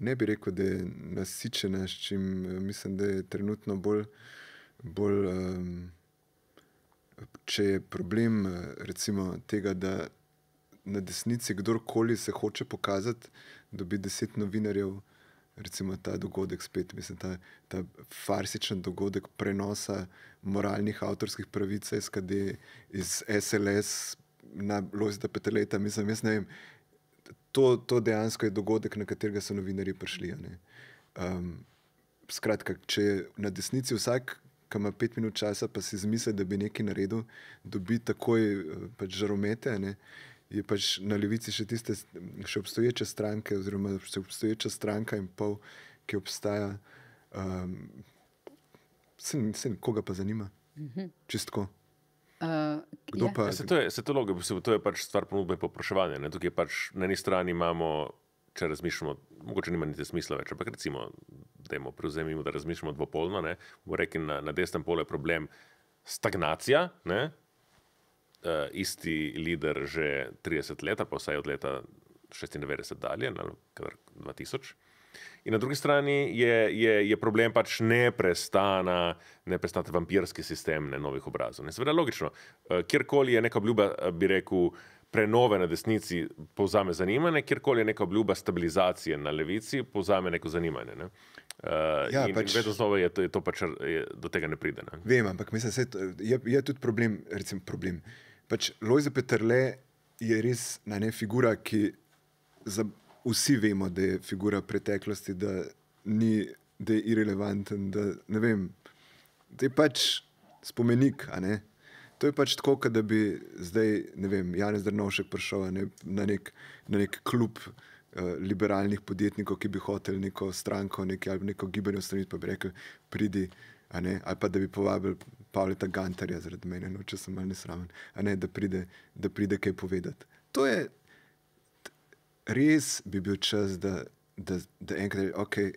Ne bi rekel, da je nasičena s čim, mislim, da je trenutno bolj bolj, um, če je problem recimo, tega, da na desnici kdorkoli se hoče pokazati, dobi deset novinarjev. Recimo ta dogodek, spet, mislim, ta, ta farsičen dogodek prenosa moralnih avtorskih pravic, SKD iz SLS na Lojzda Peteleta. Mislim, vem, to, to dejansko je dogodek, na katerega so novinari prišli. Um, skratka, če je na desnici vsak ki ima pet minut časa, pa si zamisli, da bi nekaj naredil, dobi takoj eh, pač žaromete. Ne? Je pač na levici še tiste, še obstoječe stranke, oziroma še obstoječa stranka in pol, ki obstaja. Um, se, se, koga pa zanima? Mhm. Čistko. Uh, ja. pa, ja, se to je, se to logo, se, to je pač stvar ponudbe in popraševanja. Tukaj pač na eni strani imamo, če razmišljamo, mogoče nima niti smisla več, ampak recimo temo prevzemimo, da razmišljamo dvopolno. Ne, reki, na, na desnem polu je problem stagnacija. Ne, uh, isti lider že 30 let, pa vsaj od leta 96 dalje, na 2000. In na drugi strani je, je, je problem pač neprestana, neprestana vampirski sistem ne, novih obrazov. Ne, seveda, logično, uh, kjerkoli je neka obljuba, bi rekel, prenove na desnici povzame zanimanje, kjerkoli je neka obljuba stabilizacije na levici, povzame neko zanimanje. Ne. Uh, Uh, ja, in, pač, in vedno znova je to, je to pač, je, do tega ne pride. Ne? Vem, ampak mislim, da je, je tudi problem. Recim, problem. Pač Lojze Petrle je res na ne figura, ki za, vsi vemo, da je figura preteklosti, da, ni, da je irrelevanten. Da, vem, da je pač spomenik. To je pač tako, da bi zdaj, ne vem, Janez Drnovšek prišel ne, na, nek, na nek klub. Eh, liberalnih podjetnikov, ki bi hoteli neko stranko neki, ali neko gibanje ustanoviti, pa bi rekli, pridi. Ne, ali pa da bi povabili Pavla Gantarja zaradi mene, no, če sem malo nesramen, ne, da, pride, da pride kaj povedati. To je res, bi bil čas, da, da, da enkrat reče, okay,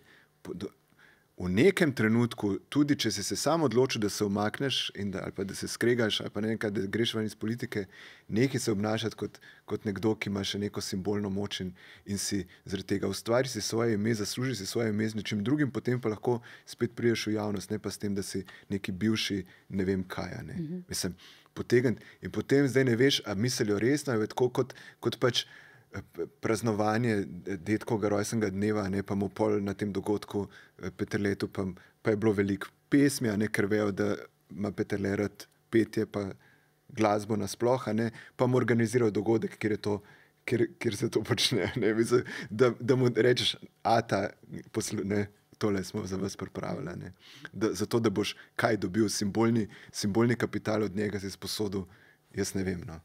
v nekem trenutku, tudi če si se sam odločil, da se umakneš in da, da se skregaš, ali pa ne nekaj, da greš ven iz politike, nekaj se obnašati kot, kot nekdo, ki ima še neko simbolno moč in, in si zaradi tega ustvari si svoje ime, zasluži si svoje ime z nečim drugim, potem pa lahko spet priješ v javnost, ne pa s tem, da si neki bivši, ne vem kaj. Ne. Mhm. Mislim, potegn, in potem zdaj ne veš, ali mislijo resno, ali tako kot, kot pač praznovanje detkovega rojstnega dneva, ne pa mu pol na tem dogodku, eh, Petrletu, pa, pa je bilo veliko pesmi, ne ker vejo, da ima Petrlerat petje, pa glasbo nasploh, ne pa mu organizirajo dogodek, kjer je to. kjer, kjer se to počne. Mislim, da, da mu rečeš, a ta poslušaj. Tole smo za vas pripravili. Da, zato, da boš kaj dobil, simbolni, simbolni kapital od njega, si sposodil, jaz ne vem. No.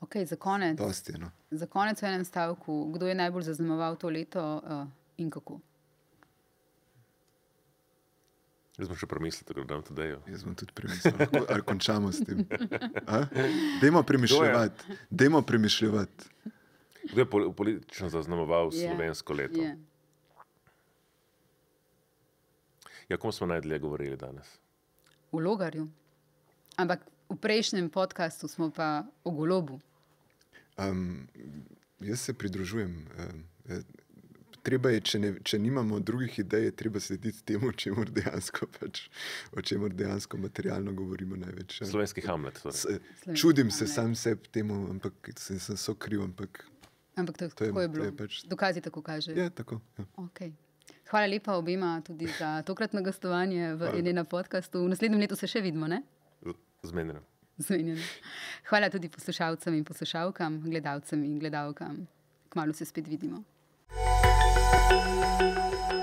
Okay, za, konec, Dosti, no. za konec v enem stavku, kdo je najbolj zaznamoval to leto uh, in kako? Jaz sem še premislil, da grem tudi dejo. Jaz sem tudi premislil, ali končamo s tem. Dajmo premišljati. Dajmo premišljati. Kdo je politično zaznamoval yeah. slovensko leto? Yeah. Ja, komu smo najdlje govorili danes? V Logarju. Ampak v prejšnjem podkastu smo pa o golobu. Um, jaz se pridružujem. Um, treba je, če, ne, če nimamo drugih idej, je treba slediti temu, o čemer dejansko, pač, o čemer dejansko materialno govorimo največ. Slovenski Hamlet. S, čudim se sam sebi temu, ampak sem, sem so kriv. Ampak, ampak to, to je, je bilo. Pač... Dokazi tako kažejo. Ja, tako. Ja. Okay. Hvala lepa obima tudi za tokratno gostovanje v enem podkastu. V naslednjem letu se še vidimo. Zmenjeno. Zmenjeno. Hvala tudi poslušalcem in poslušalkam, gledalcem in gledalkam. Kmalo se spet vidimo. Thank you.